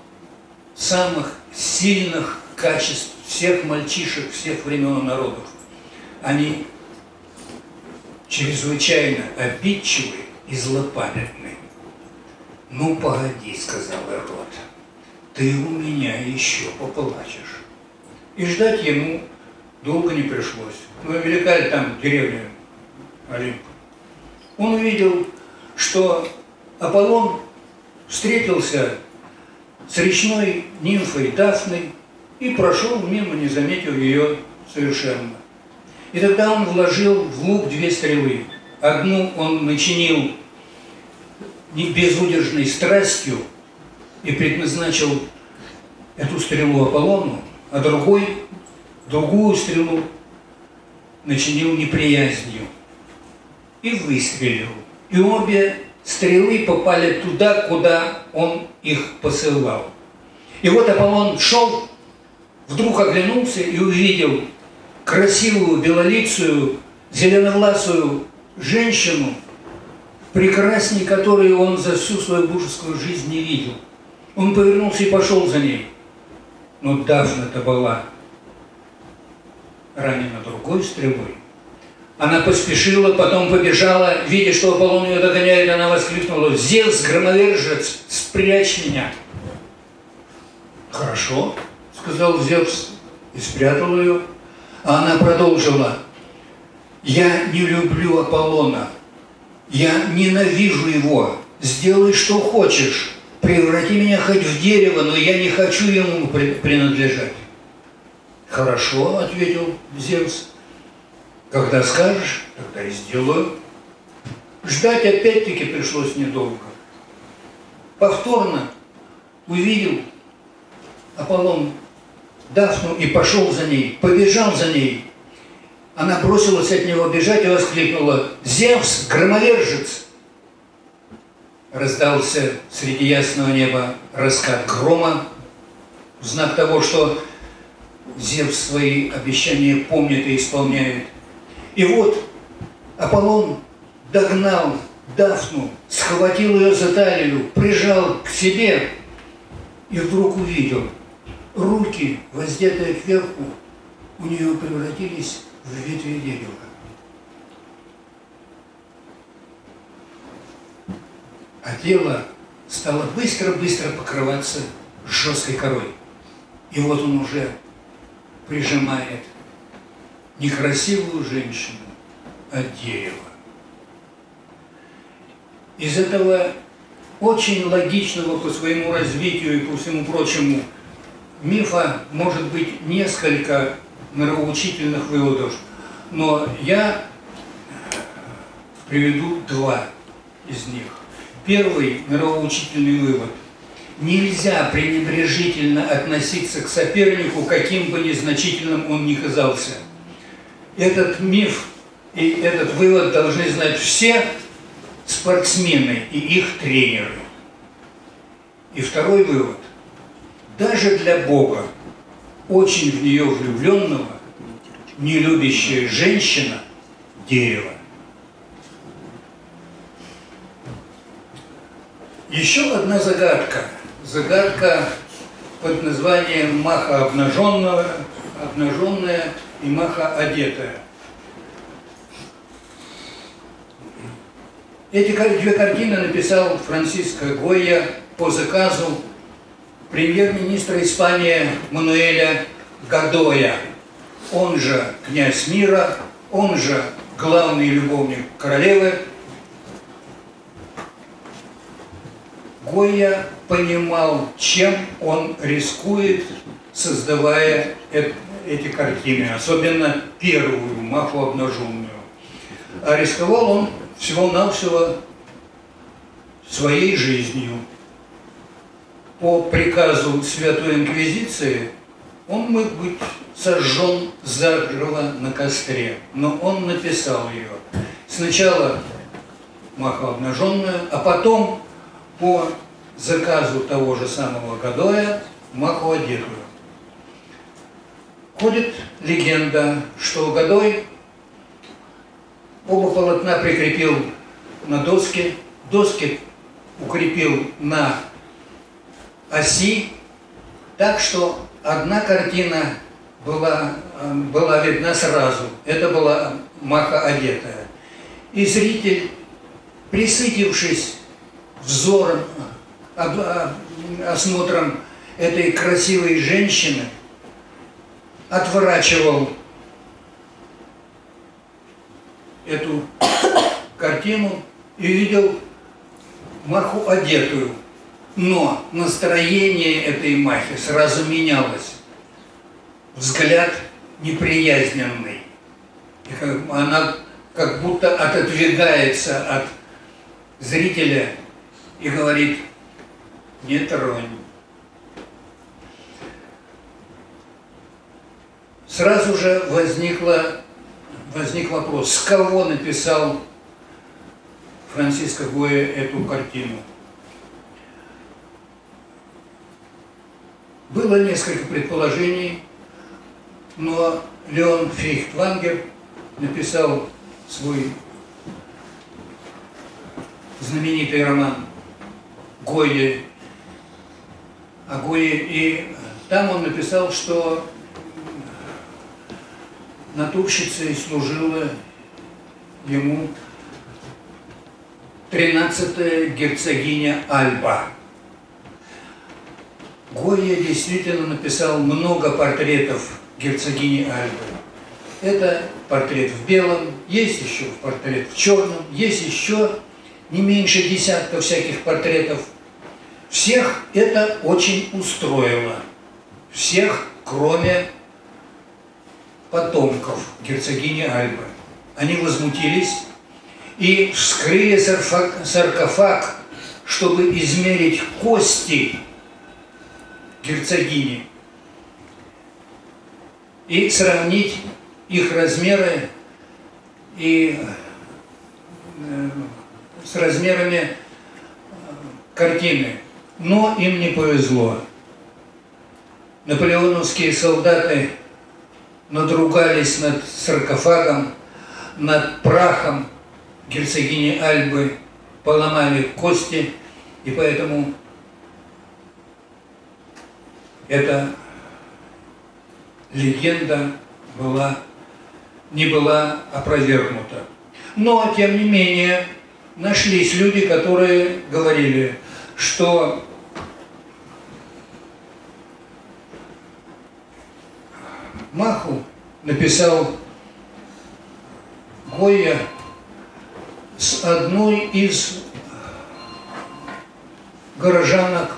самых сильных качеств всех мальчишек всех времен и народов. Они чрезвычайно обидчивы и злопамятны. «Ну, погоди», — сказал Ирод, — «ты у меня еще поплачешь». И ждать ему долго не пришлось. Ну, велика ли там деревня Олимп? Он увидел, что Аполлон встретился с речной нимфой Дафной и прошел мимо, не заметив ее совершенно. И тогда он вложил в лук две стрелы. Одну он начинил безудержной страстью и предназначил эту стрелу Аполлону, а другой, другую стрелу начинил неприязнью и выстрелил. И обе стрелы попали туда, куда он их посылал. И вот Аполлон шел, вдруг оглянулся и увидел красивую, белолицую, зеленовласую женщину, прекрасней которой он за всю свою божескую жизнь не видел. Он повернулся и пошел за ней. Но Дафна-то была ранена другой стрелой. Она поспешила, потом побежала, видя, что Аполлон ее догоняет, она воскликнула, «Зевс, громовержец, спрячь меня!» «Хорошо», — сказал Зевс и спрятал ее. А она продолжила, «Я не люблю Аполлона, я ненавижу его, сделай, что хочешь, преврати меня хоть в дерево, но я не хочу ему принадлежать». «Хорошо», — ответил Зевс, когда скажешь, тогда и сделаю. Ждать опять-таки пришлось недолго. Повторно увидел Аполлон Дафну и пошел за ней, побежал за ней. Она бросилась от него бежать и воскликнула «Зевс, громовержец!» Раздался среди ясного неба раскат грома, в знак того, что Зевс свои обещания помнит и исполняет. И вот Аполлон догнал Дафну, схватил ее за талию, прижал к себе и вдруг увидел, руки, воздетые кверху, у нее превратились в ветви дерева. А тело стало быстро-быстро покрываться жесткой корой. И вот он уже прижимает не красивую женщину, а дерево. из этого очень логичного по своему развитию и по всему прочему мифа может быть несколько нравоучительных выводов, но я приведу два из них. Первый нравоучительный вывод. Нельзя пренебрежительно относиться к сопернику, каким бы незначительным он ни казался. Этот миф и этот вывод должны знать все спортсмены и их тренеры. И второй вывод. Даже для Бога, очень в нее влюбленного, нелюбящая женщина – дерево. Еще одна загадка. Загадка под названием «Маха обнаженная, обнаженная и маха одетая». Эти две картины написал Франциско Гойя по заказу премьер-министра Испании Мануэля Гадоя, он же князь мира, он же главный любовник королевы. Гойя понимал, чем он рискует, создавая эти картины, особенно первую, маху обнаженную. А рисковал он всего-навсего своей жизнью. По приказу Святой Инквизиции он мог быть сожжен заживо на костре, но он написал ее. Сначала маху обнаженную, а потом по заказу того же самого Гадоя маху одетую. Ходит легенда, что Гадой Оба полотна прикрепил на доске, доски укрепил на оси, так что одна картина была, была видна сразу. Это была маха одетая. И зритель, присытившись взором, осмотром этой красивой женщины, отворачивал эту картину и видел Маху одетую. Но настроение этой Махи сразу менялось. Взгляд неприязненный. Она как будто отодвигается от зрителя и говорит, не тронь. Сразу же возникла возник вопрос, с кого написал Франциско Гоя эту картину? Было несколько предположений, но Леон Фейхтвангер написал свой знаменитый роман Гойе о Гое, и там он написал, что натурщицей служила ему 13-я герцогиня Альба. Гойя действительно написал много портретов герцогини Альбы. Это портрет в белом, есть еще портрет в черном, есть еще не меньше десятка всяких портретов. Всех это очень устроило. Всех, кроме потомков герцогини Альбы. Они возмутились и вскрыли саркофаг, чтобы измерить кости герцогини и сравнить их размеры и э, с размерами э, картины. Но им не повезло. Наполеоновские солдаты надругались над саркофагом, над прахом герцогини Альбы, поломали кости, и поэтому эта легенда была, не была опровергнута. Но, тем не менее, нашлись люди, которые говорили, что Маху написал Гойя с одной из горожанок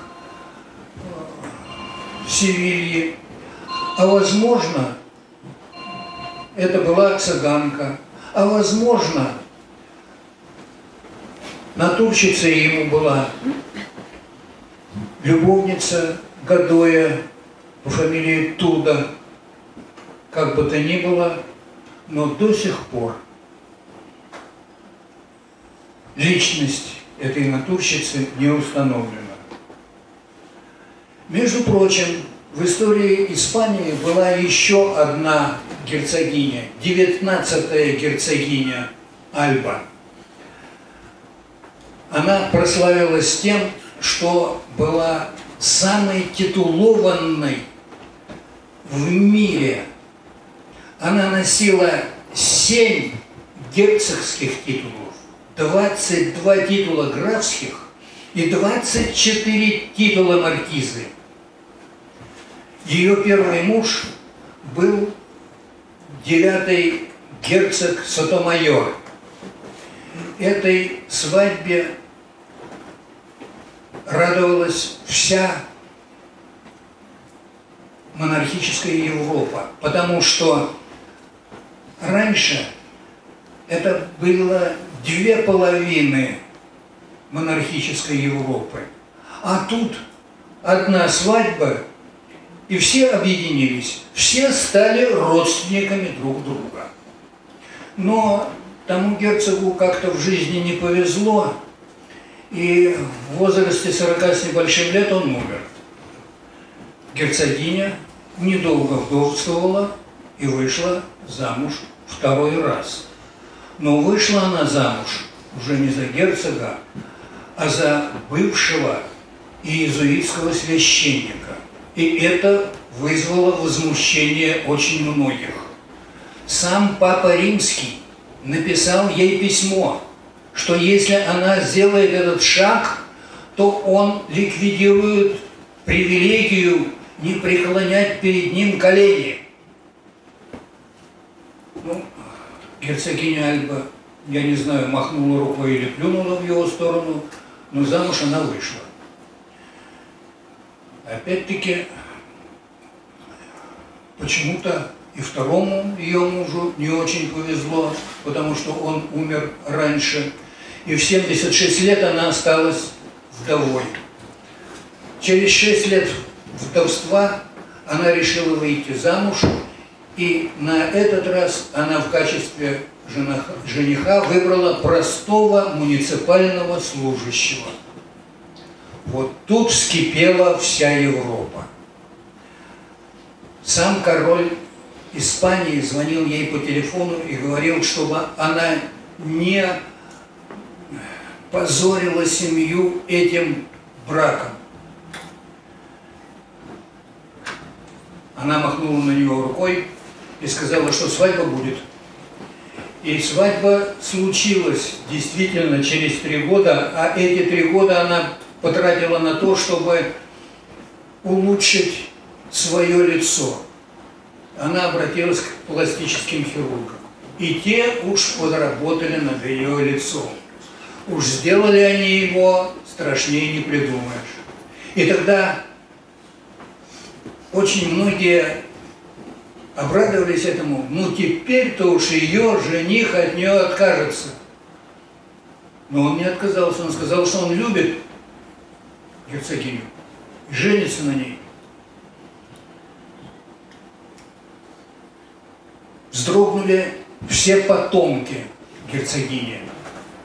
в Севилье. А возможно, это была цыганка. А возможно, натурщица ему была любовница Гадоя по фамилии Туда. Как бы то ни было, но до сих пор личность этой натурщицы не установлена. Между прочим, в истории Испании была еще одна герцогиня, 19-я герцогиня Альба. Она прославилась тем, что была самой титулованной в мире. Она носила семь герцогских титулов, 22 титула графских и 24 титула маркизы. Ее первый муж был девятый герцог Сотомайор. Этой свадьбе радовалась вся монархическая Европа, потому что раньше это было две половины монархической Европы, а тут одна свадьба, и все объединились, все стали родственниками друг друга. Но тому герцогу как-то в жизни не повезло, и в возрасте 40 с небольшим лет он умер. Герцогиня недолго вдовствовала и вышла замуж второй раз. Но вышла она замуж уже не за герцога, а за бывшего иезуитского священника. И это вызвало возмущение очень многих. Сам Папа Римский написал ей письмо, что если она сделает этот шаг, то он ликвидирует привилегию не преклонять перед ним колени. Ну, герцогиня Альба, я не знаю, махнула рукой или плюнула в его сторону, но замуж она вышла. Опять-таки, почему-то и второму ее мужу не очень повезло, потому что он умер раньше. И в 76 лет она осталась вдовой. Через 6 лет вдовства она решила выйти замуж, и на этот раз она в качестве жениха выбрала простого муниципального служащего. Вот тут вскипела вся Европа. Сам король Испании звонил ей по телефону и говорил, чтобы она не позорила семью этим браком. Она махнула на него рукой и сказала, что свадьба будет. И свадьба случилась действительно через три года, а эти три года она потратила на то, чтобы улучшить свое лицо. Она обратилась к пластическим хирургам. И те уж подработали над ее лицом. Уж сделали они его, страшнее не придумаешь. И тогда очень многие обрадовались этому. Ну теперь-то уж ее жених от нее откажется. Но он не отказался, он сказал, что он любит герцогиню и женится на ней. Вздрогнули все потомки герцогини.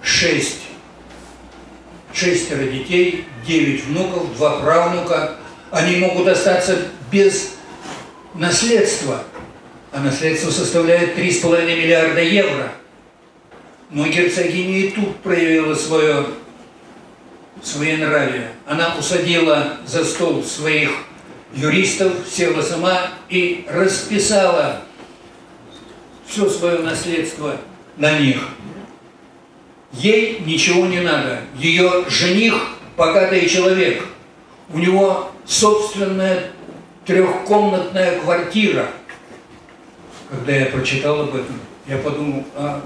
Шесть. Шестеро детей, девять внуков, два правнука. Они могут остаться без наследства, а наследство составляет 3,5 миллиарда евро. Но герцогиня и тут проявила свое своенравие. Она усадила за стол своих юристов, села сама и расписала все свое наследство на них. Ей ничего не надо. Ее жених – богатый человек. У него собственная трехкомнатная квартира. Когда я прочитал об этом, я подумал, а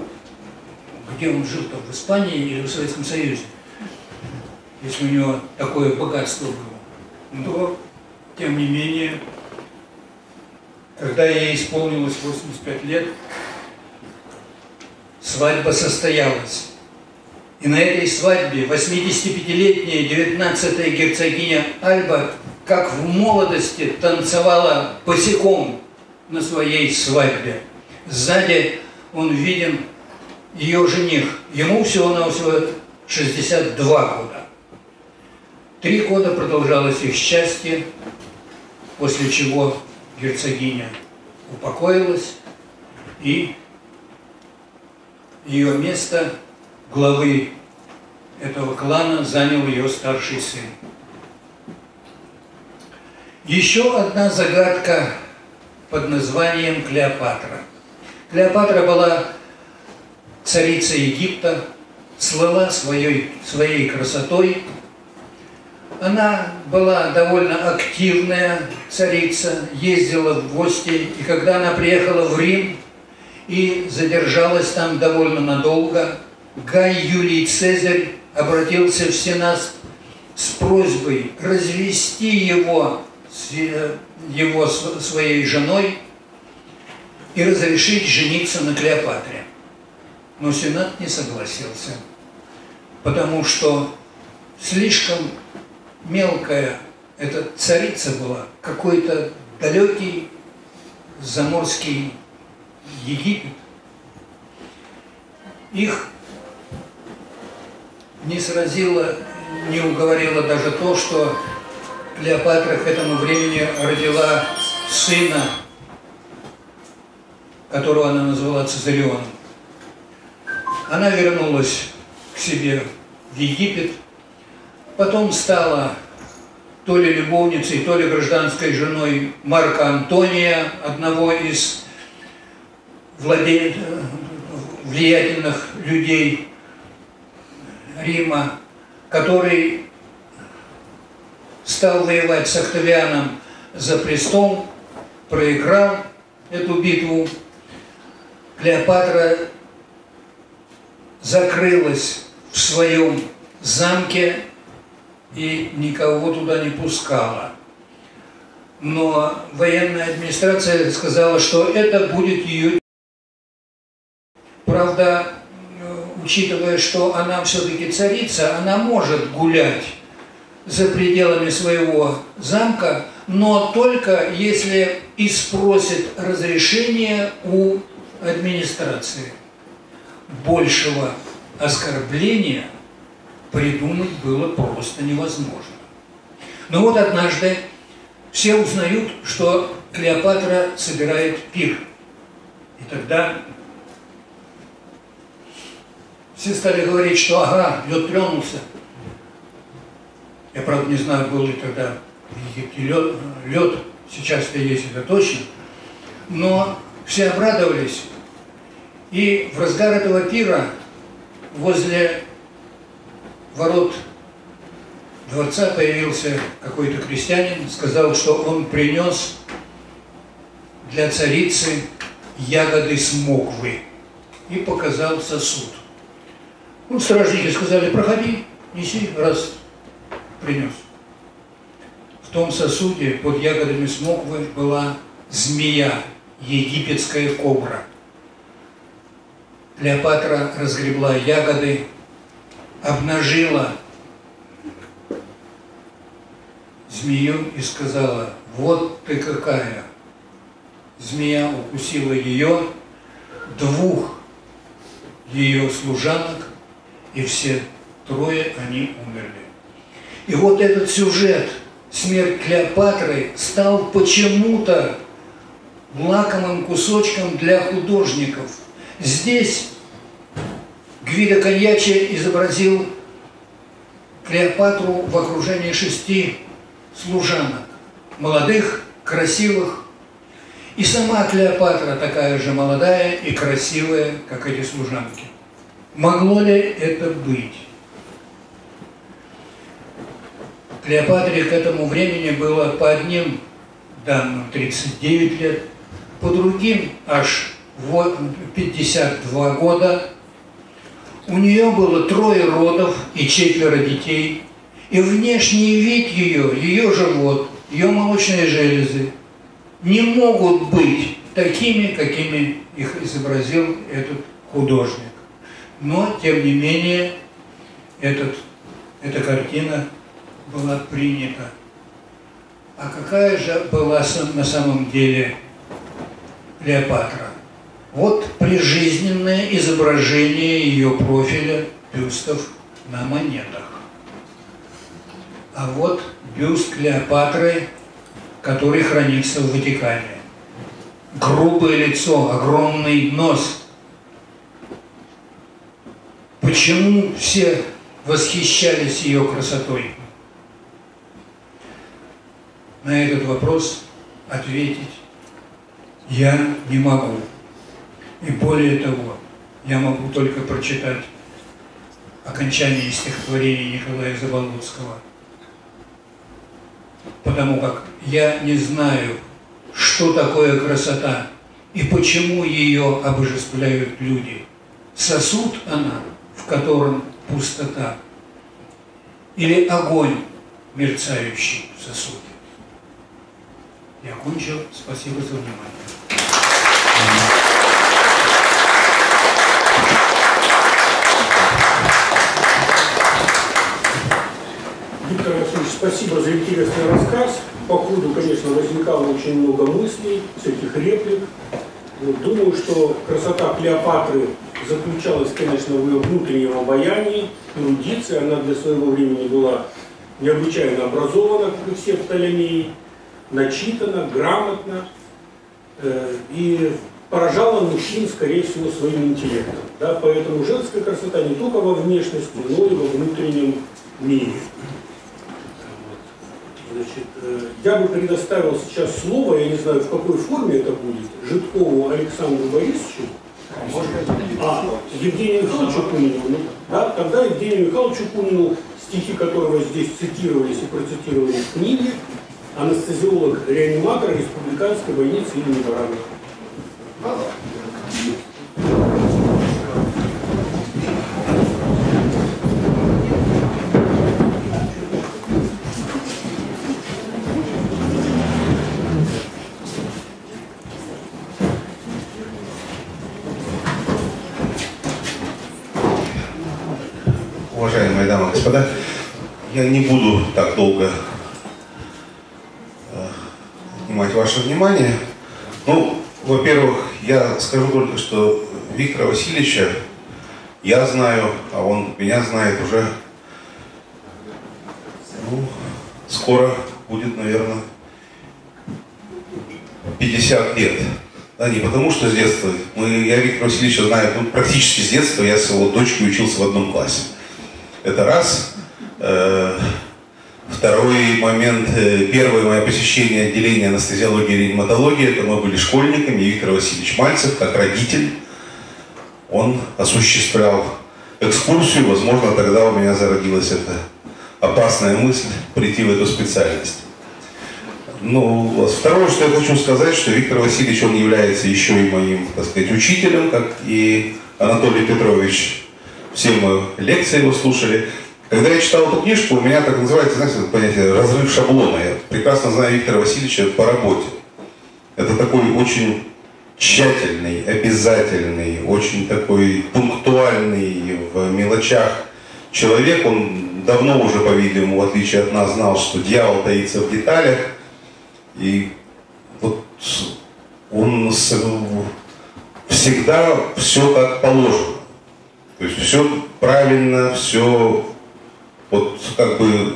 где он жил-то, в Испании или в Советском Союзе? если у него такое богатство было. Но, тем не менее, когда ей исполнилось 85 лет, свадьба состоялась. И на этой свадьбе 85-летняя 19-я герцогиня Альба, как в молодости, танцевала босиком на своей свадьбе. Сзади он виден ее жених. Ему всего-навсего 62 года. Три года продолжалось их счастье, после чего герцогиня упокоилась, и ее место главы этого клана занял ее старший сын. Еще одна загадка под названием Клеопатра. Клеопатра была царица Египта, слыла своей, своей красотой. Она была довольно активная царица, ездила в гости, и когда она приехала в Рим и задержалась там довольно надолго, Гай Юлий Цезарь обратился в Сенат с просьбой развести его с его своей женой и разрешить жениться на Клеопатре. Но Сенат не согласился, потому что слишком мелкая эта царица была, какой-то далекий заморский Египет. Их не сразило, не уговорило даже то, что Клеопатра к этому времени родила сына, которого она назвала Цезарионом. Она вернулась к себе в Египет, потом стала то ли любовницей, то ли гражданской женой Марка Антония, одного из владе... влиятельных людей Рима, который стал воевать с Октавианом за престол, проиграл эту битву. Клеопатра закрылась в своем замке и никого туда не пускала. Но военная администрация сказала, что это будет ее... Правда, учитывая, что она все-таки царица, она может гулять за пределами своего замка, но только если и спросит разрешение у администрации большего оскорбления придумать было просто невозможно. Но вот однажды все узнают, что Клеопатра собирает пир. И тогда все стали говорить, что ага, лед тронулся. Я, правда, не знаю, был ли тогда в Египте лед, лед сейчас-то есть, это точно. Но все обрадовались, и в разгар этого пира возле ворот дворца появился какой-то крестьянин, сказал, что он принес для царицы ягоды смоквы и показал сосуд. Ну, стражники сказали, проходи, неси, раз принес. В том сосуде под ягодами смоквы была змея, египетская кобра – Клеопатра разгребла ягоды, обнажила змею и сказала, вот ты какая. Змея укусила ее, двух ее служанок, и все трое они умерли. И вот этот сюжет, смерть Клеопатры, стал почему-то лакомым кусочком для художников – Здесь Гвида Коньячи изобразил Клеопатру в окружении шести служанок, молодых, красивых. И сама Клеопатра такая же молодая и красивая, как эти служанки. Могло ли это быть? Клеопатре к этому времени было по одним данным 39 лет, по другим аж 52 года. У нее было трое родов и четверо детей. И внешний вид ее, ее живот, ее молочные железы не могут быть такими, какими их изобразил этот художник. Но, тем не менее, этот, эта картина была принята. А какая же была на самом деле Клеопатра? Вот прижизненное изображение ее профиля бюстов на монетах. А вот бюст Клеопатры, который хранится в Ватикане. Грубое лицо, огромный нос. Почему все восхищались ее красотой? На этот вопрос ответить я не могу. И более того, я могу только прочитать окончание стихотворения Николая Заболоцкого. Потому как я не знаю, что такое красота и почему ее обожествляют люди. Сосуд она, в котором пустота, или огонь, мерцающий в сосуде. Я окончил. Спасибо за внимание. Виктор Васильевич, спасибо за интересный рассказ. По ходу, конечно, возникало очень много мыслей, всяких реплик. Думаю, что красота Клеопатры заключалась, конечно, в ее внутреннем обаянии, эрудиции. Она для своего времени была необычайно образована, как и все Птолемеи, начитана, грамотна э, и поражала мужчин, скорее всего, своим интеллектом. Да? Поэтому женская красота не только во внешности, но и во внутреннем мире. Значит, э, я бы предоставил сейчас слово, я не знаю, в какой форме это будет, Житкову Александру Борисовичу, а, Евгению Михайловичу Кунину, ну, да, тогда Евгению Михайловичу Кунину, стихи которого здесь цитировались и процитировались в книге, анестезиолог-реаниматор республиканской больницы имени Баранова. Уважаемые дамы и господа, я не буду так долго отнимать ваше внимание. Ну, во-первых, я скажу только, что Виктора Васильевича я знаю, а он меня знает уже, ну, скоро будет, наверное, 50 лет. Да, не потому что с детства. Мы, я Виктора Васильевича знаю ну, практически с детства. Я с его дочкой учился в одном классе. Это раз. Э, второй момент, э, первое мое посещение отделения анестезиологии и реаниматологии, это мы были школьниками, Виктор Васильевич Мальцев, как родитель, он осуществлял экскурсию, возможно, тогда у меня зародилась эта опасная мысль прийти в эту специальность. Ну, второе, что я хочу сказать, что Виктор Васильевич, он является еще и моим, так сказать, учителем, как и Анатолий Петрович. Все мы лекции его слушали. Когда я читал эту книжку, у меня так называется, знаете, понятие разрыв шаблона. Я прекрасно знаю Виктора Васильевича по работе. Это такой очень тщательный, обязательный, очень такой пунктуальный в мелочах человек. Он давно уже, по-видимому, в отличие от нас, знал, что дьявол таится в деталях. И вот он всегда все как положено. То есть все правильно, все вот как бы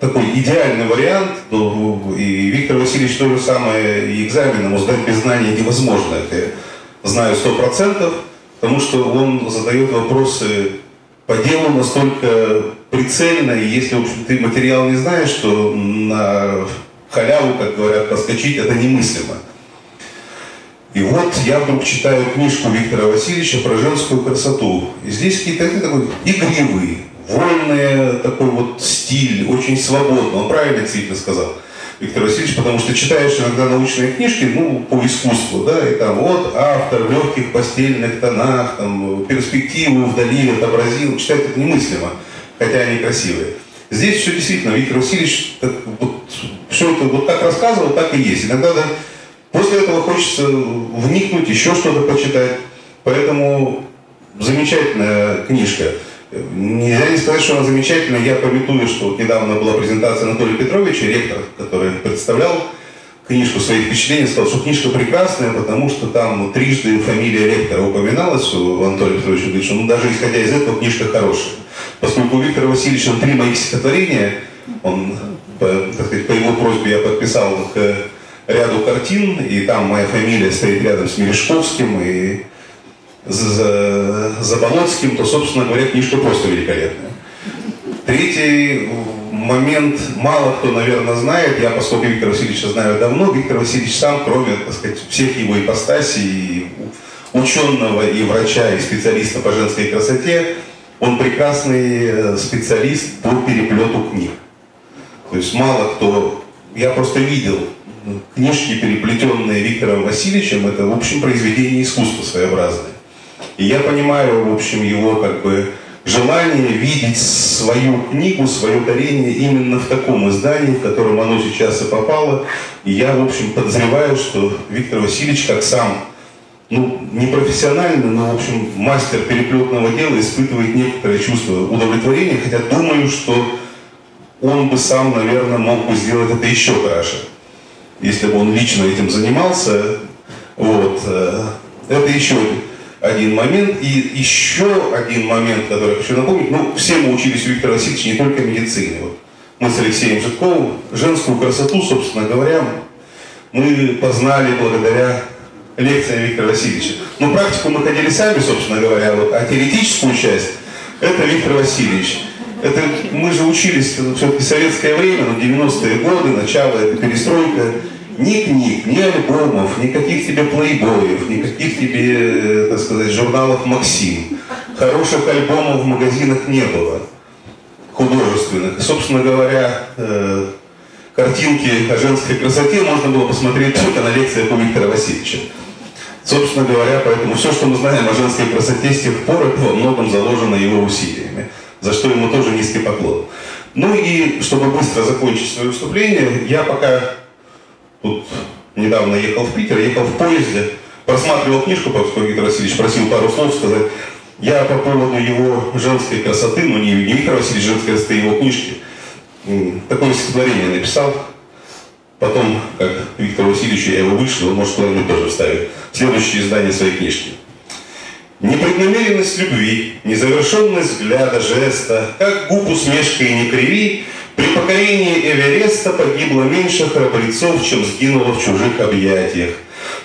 такой идеальный вариант, и Виктор Васильевич то же самое, и экзамен ему сдать без знания невозможно, это я знаю сто процентов, потому что он задает вопросы по делу настолько прицельно, и если, в общем, ты материал не знаешь, то на халяву, как говорят, проскочить это немыслимо. И вот я вдруг читаю книжку Виктора Васильевича про женскую красоту. И здесь какие-то такой игривые, вольный такой вот стиль, очень свободно. Он правильно действительно сказал, Виктор Васильевич, потому что читаешь иногда научные книжки, ну, по искусству, да, и там вот автор в легких постельных тонах, там, перспективу вдали отобразил, читать это немыслимо, хотя они красивые. Здесь все действительно, Виктор Васильевич так, вот, все это вот так рассказывал, так и есть. Иногда да, после этого хочется вникнуть, еще что-то почитать. Поэтому замечательная книжка. Нельзя не сказать, что она замечательная. Я пометую, что вот недавно была презентация Анатолия Петровича, ректор, который представлял книжку своих впечатлений, сказал, что книжка прекрасная, потому что там трижды фамилия ректора упоминалась у Анатолия Петровича. Говорит, что ну, даже исходя из этого книжка хорошая. Поскольку у Виктора Васильевича три моих стихотворения, он, по, так сказать, по его просьбе я подписал к ряду картин, и там моя фамилия стоит рядом с Мережковским и Заболоцким, то, собственно говоря, книжка просто великолепная. Третий момент мало кто, наверное, знает. Я, поскольку Виктора Васильевича знаю давно, Виктор Васильевич сам, кроме, так сказать, всех его ипостасей, ученого, и врача, и специалиста по женской красоте, он прекрасный э, специалист по переплету книг. То есть мало кто... Я просто видел книжки, переплетенные Виктором Васильевичем, это, в общем, произведение искусства своеобразное. И я понимаю, в общем, его как бы желание видеть свою книгу, свое дарение именно в таком издании, в котором оно сейчас и попало. И я, в общем, подозреваю, что Виктор Васильевич, как сам, ну, не профессионально, но, в общем, мастер переплетного дела, испытывает некоторое чувство удовлетворения, хотя думаю, что он бы сам, наверное, мог бы сделать это еще краше, если бы он лично этим занимался. Вот. Э, это еще один момент. И еще один момент, который хочу напомнить. Ну, все мы учились у Виктора Васильевича не только медицине. Вот. Мы с Алексеем Житковым женскую красоту, собственно говоря, мы познали благодаря лекциям Виктора Васильевича. Но практику мы ходили сами, собственно говоря, вот, а теоретическую часть это Виктор Васильевич. Это мы же учились все-таки советское время, на 90-е годы, начало, это перестройка ни книг, ни альбомов, никаких тебе плейбоев, никаких тебе, э, так сказать, журналов «Максим». Хороших альбомов в магазинах не было, художественных. собственно говоря, э, картинки о женской красоте можно было посмотреть только на лекциях у Виктора Васильевича. Собственно говоря, поэтому все, что мы знаем о женской красоте с тех пор, это во многом заложено его усилиями, за что ему тоже низкий поклон. Ну и, чтобы быстро закончить свое выступление, я пока Тут недавно ехал в Питер, ехал в поезде, просматривал книжку, поскольку Виктор Васильевич просил пару слов сказать. Я по поводу его женской красоты, ну не, не Виктор Васильевич, женской красоты, его книжки, такое стихотворение написал. Потом, как Виктор Васильевич, я его вышел, он может куда-нибудь тоже вставить. Следующее издание своей книжки. Непреднамеренность любви, незавершенность взгляда, жеста, как губ усмешкой не криви, при покорении Эвереста погибло меньше храбрецов, чем сгинуло в чужих объятиях.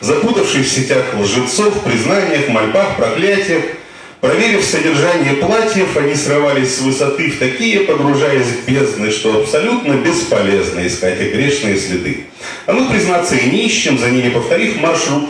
Запутавшись в сетях лжецов, признаниях, мольбах, проклятиях, проверив содержание платьев, они срывались с высоты в такие, погружаясь в бездны, что абсолютно бесполезно искать их грешные следы. А мы, признаться, и не ищем, за ними повторив маршрут,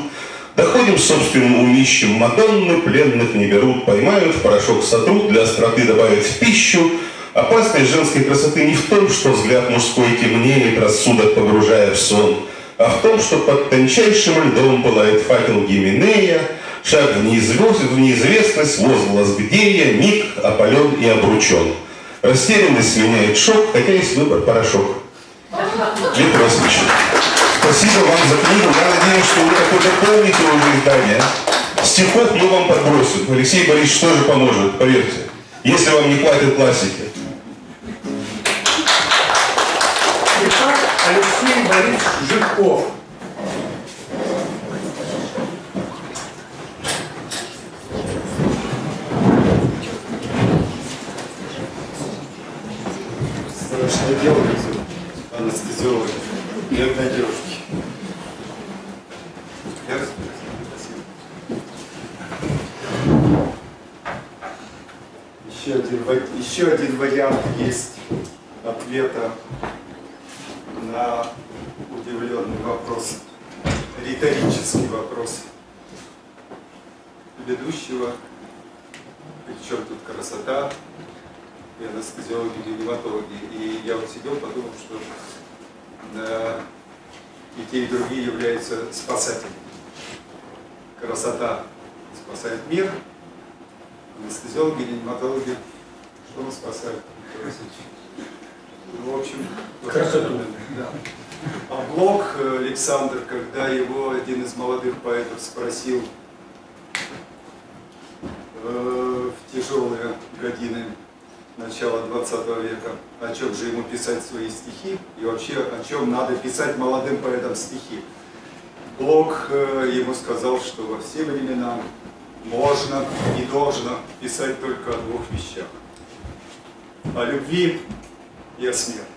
Доходим с собственным умищем Мадонны, пленных не берут, поймают, в порошок сотрут, для остроты добавят в пищу, Опасность женской красоты не в том, что взгляд мужской темнеет, рассудок погружая в сон, а в том, что под тончайшим льдом пылает факел Гименея, шаг в, неизвестность, в неизвестность, возглас где я, миг опален и обручен. Растерянность сменяет шок, хотя есть выбор порошок. Виктор Васильевич, спасибо вам за книгу. Я надеюсь, что вы какое-то помните уже издание. Стихов мы вам подбросим. Алексей Борисович тоже поможет, поверьте. Если вам не хватит классики. Борис Жирков. Страшное дело, анестезиолог, бедной девушки. Я один, еще один вариант есть ответа на удивленный вопрос, риторический вопрос ведущего, причем тут красота и анестезиологи, и реаниматологи. И я вот сидел, подумал, что да, и те, и другие являются спасателями. Красота спасает мир, анестезиологи, реаниматологи, что мы спасаем? в общем, Красоту. Да. А Блок э, Александр, когда его один из молодых поэтов спросил э, в тяжелые годины начала 20 века, о чем же ему писать свои стихи и вообще о чем надо писать молодым поэтам стихи. Блок э, ему сказал, что во все времена можно и должно писать только о двух вещах. О любви и о смерти.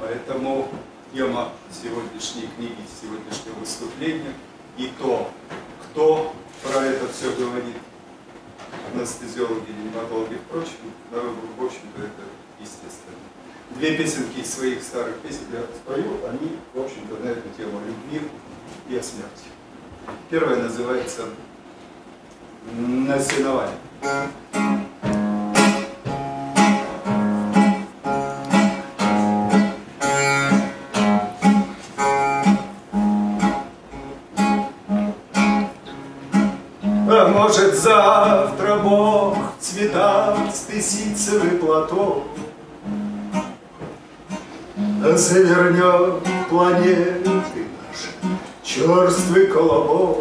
Поэтому тема сегодняшней книги, сегодняшнего выступления и то, кто про это все говорит, анестезиологи, реаниматологи, впрочем, в общем-то, это естественно. Две песенки из своих старых песен я спою, они, в общем-то, на эту тему любви и о смерти. Первая называется «Насинование». Завтра Бог в цветах сисицевый платок Завернет планеты наши черствый колобок.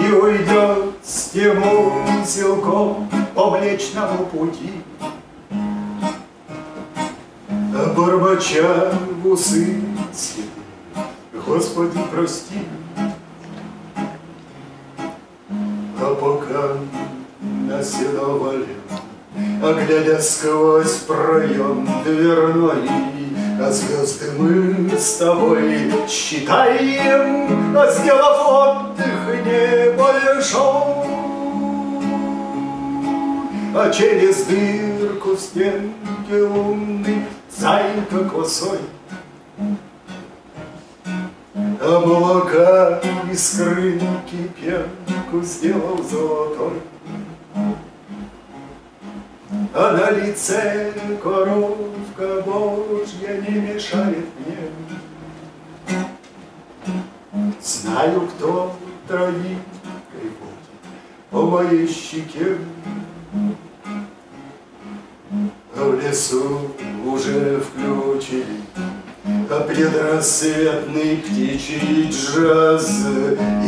И уйдет с тем узелком по млечному пути. Бормоча в усы Господи, прости, пока наседовали, А глядя сквозь проем дверной, А звезды мы с тобой считаем, А сделав отдых небольшой, А через дырку в стенке лунной Зайка косой а молока из крынки пьянку сделал золотой. А на лице коровка Божья не мешает мне. Знаю, кто травинкой будет по моей щеке. В лесу уже включили а предрассветный птичий джаз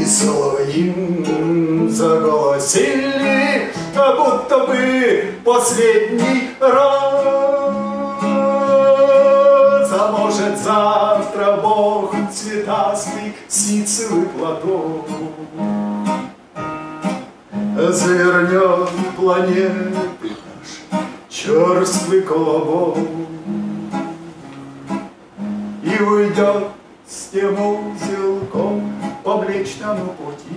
И соловьим заголосили, а будто бы последний раз. А может завтра Бог цветастый ситцевый платок Завернет планеты наши черствый колобок и уйдет с тем узелком по млечному пути.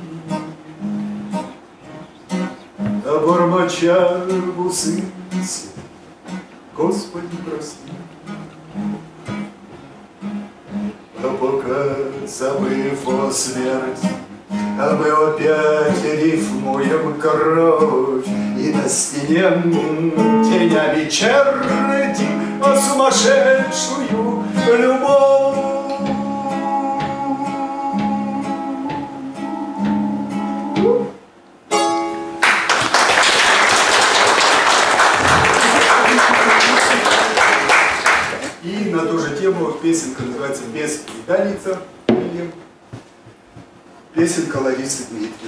А бормоча усы Господи, прости. А пока, забыв о смерти, а мы опять рифмуем кровь И на стене тенями чертим А сумасшедшую любовь песенка называется «Без предательца» или Песенка Ларисы Дмитриевны.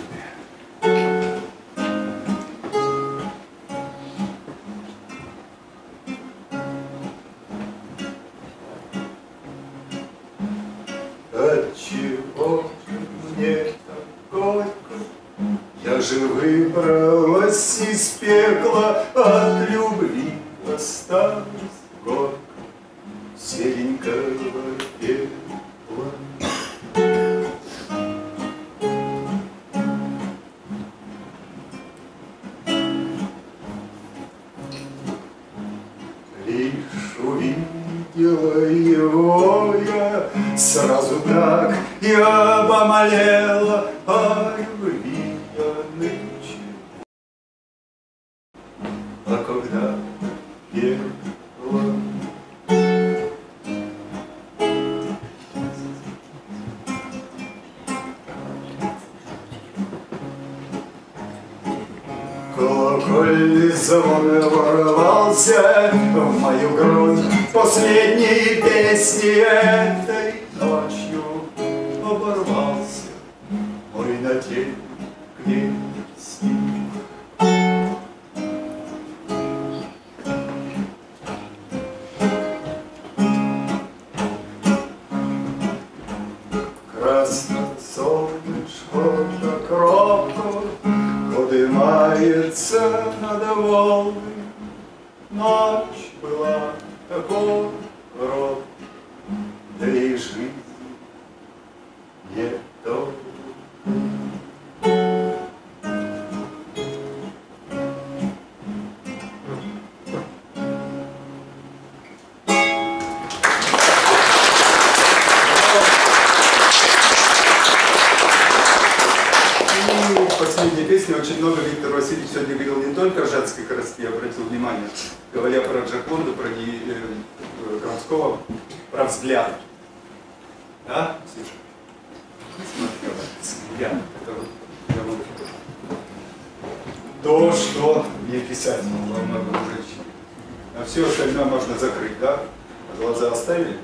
глаза оставили,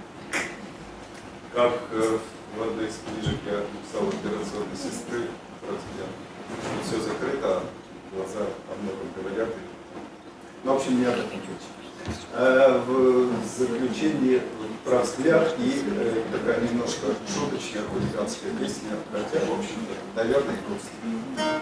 как э, в одной из книжек я написал операционной сестры, ну, все закрыто, а глаза о многом говорят. Ну, в общем, не об этом э, в заключении про взгляд и э, такая немножко шуточная хулиганская песня, хотя, в общем-то, наверное, грустная.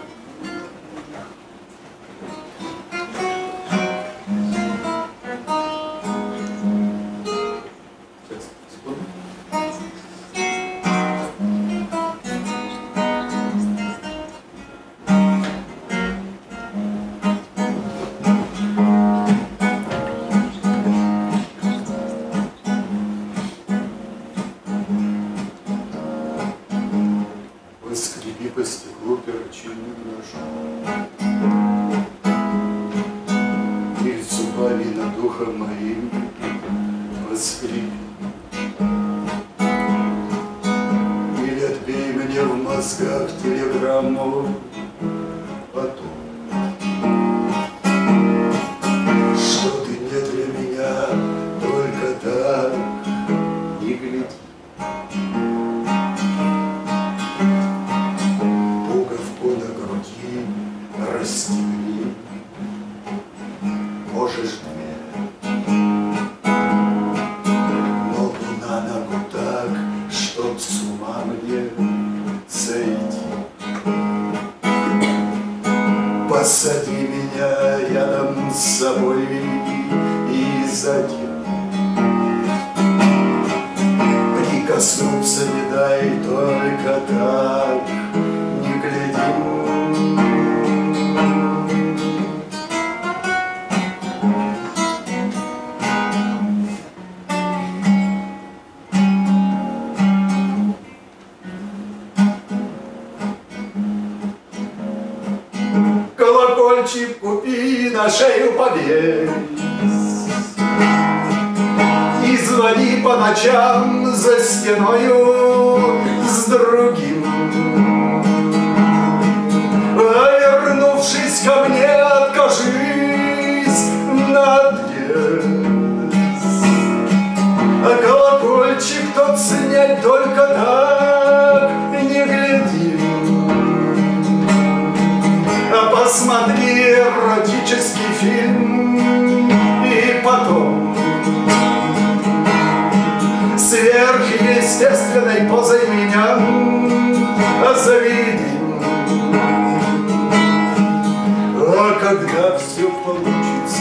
всегда все получится.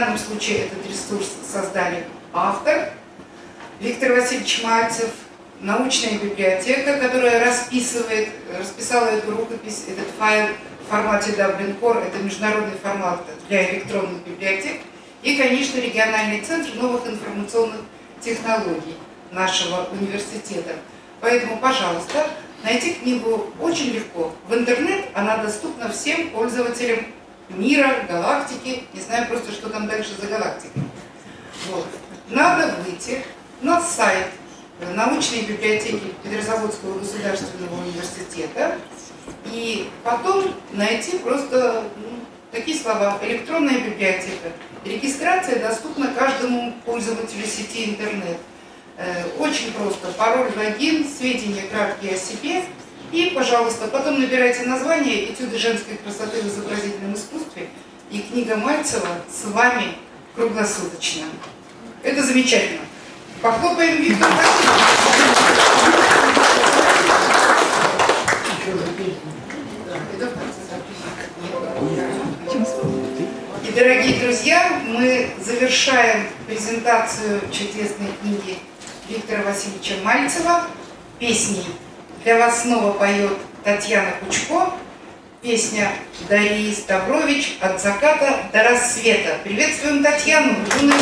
Данном случае этот ресурс создали автор Виктор Васильевич Мальцев, научная библиотека, которая расписывает, расписала эту рукопись, этот файл в формате Dublin это международный формат для электронных библиотек, и, конечно, региональный центр новых информационных технологий нашего университета. Поэтому, пожалуйста, найти книгу очень легко. В интернет она доступна всем пользователям мира, галактики, не знаю просто, что там дальше за галактикой. Вот. Надо выйти на сайт научной библиотеки Петрозаводского государственного университета и потом найти просто ну, такие слова «электронная библиотека». Регистрация доступна каждому пользователю сети интернет. Э, Очень просто. Пароль, логин, сведения краткие о себе. И, пожалуйста, потом набирайте название «Этюды женской красоты в изобразительном искусстве» и книга Мальцева с вами круглосуточно. Это замечательно. Похлопаем Виктору И, дорогие друзья, мы завершаем презентацию чудесной книги Виктора Васильевича Мальцева песней. Для вас снова поет Татьяна Кучко, песня Дарьи Ставрович «От заката до рассвета». Приветствуем Татьяну, юную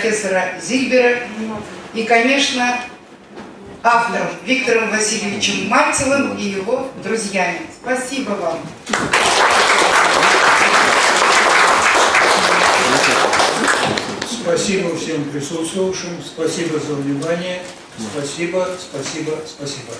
профессора Зильбера и, конечно, автором Виктором Васильевичем Мальцевым и его друзьями. Спасибо вам. Спасибо всем присутствовавшим, спасибо за внимание, спасибо, спасибо, спасибо.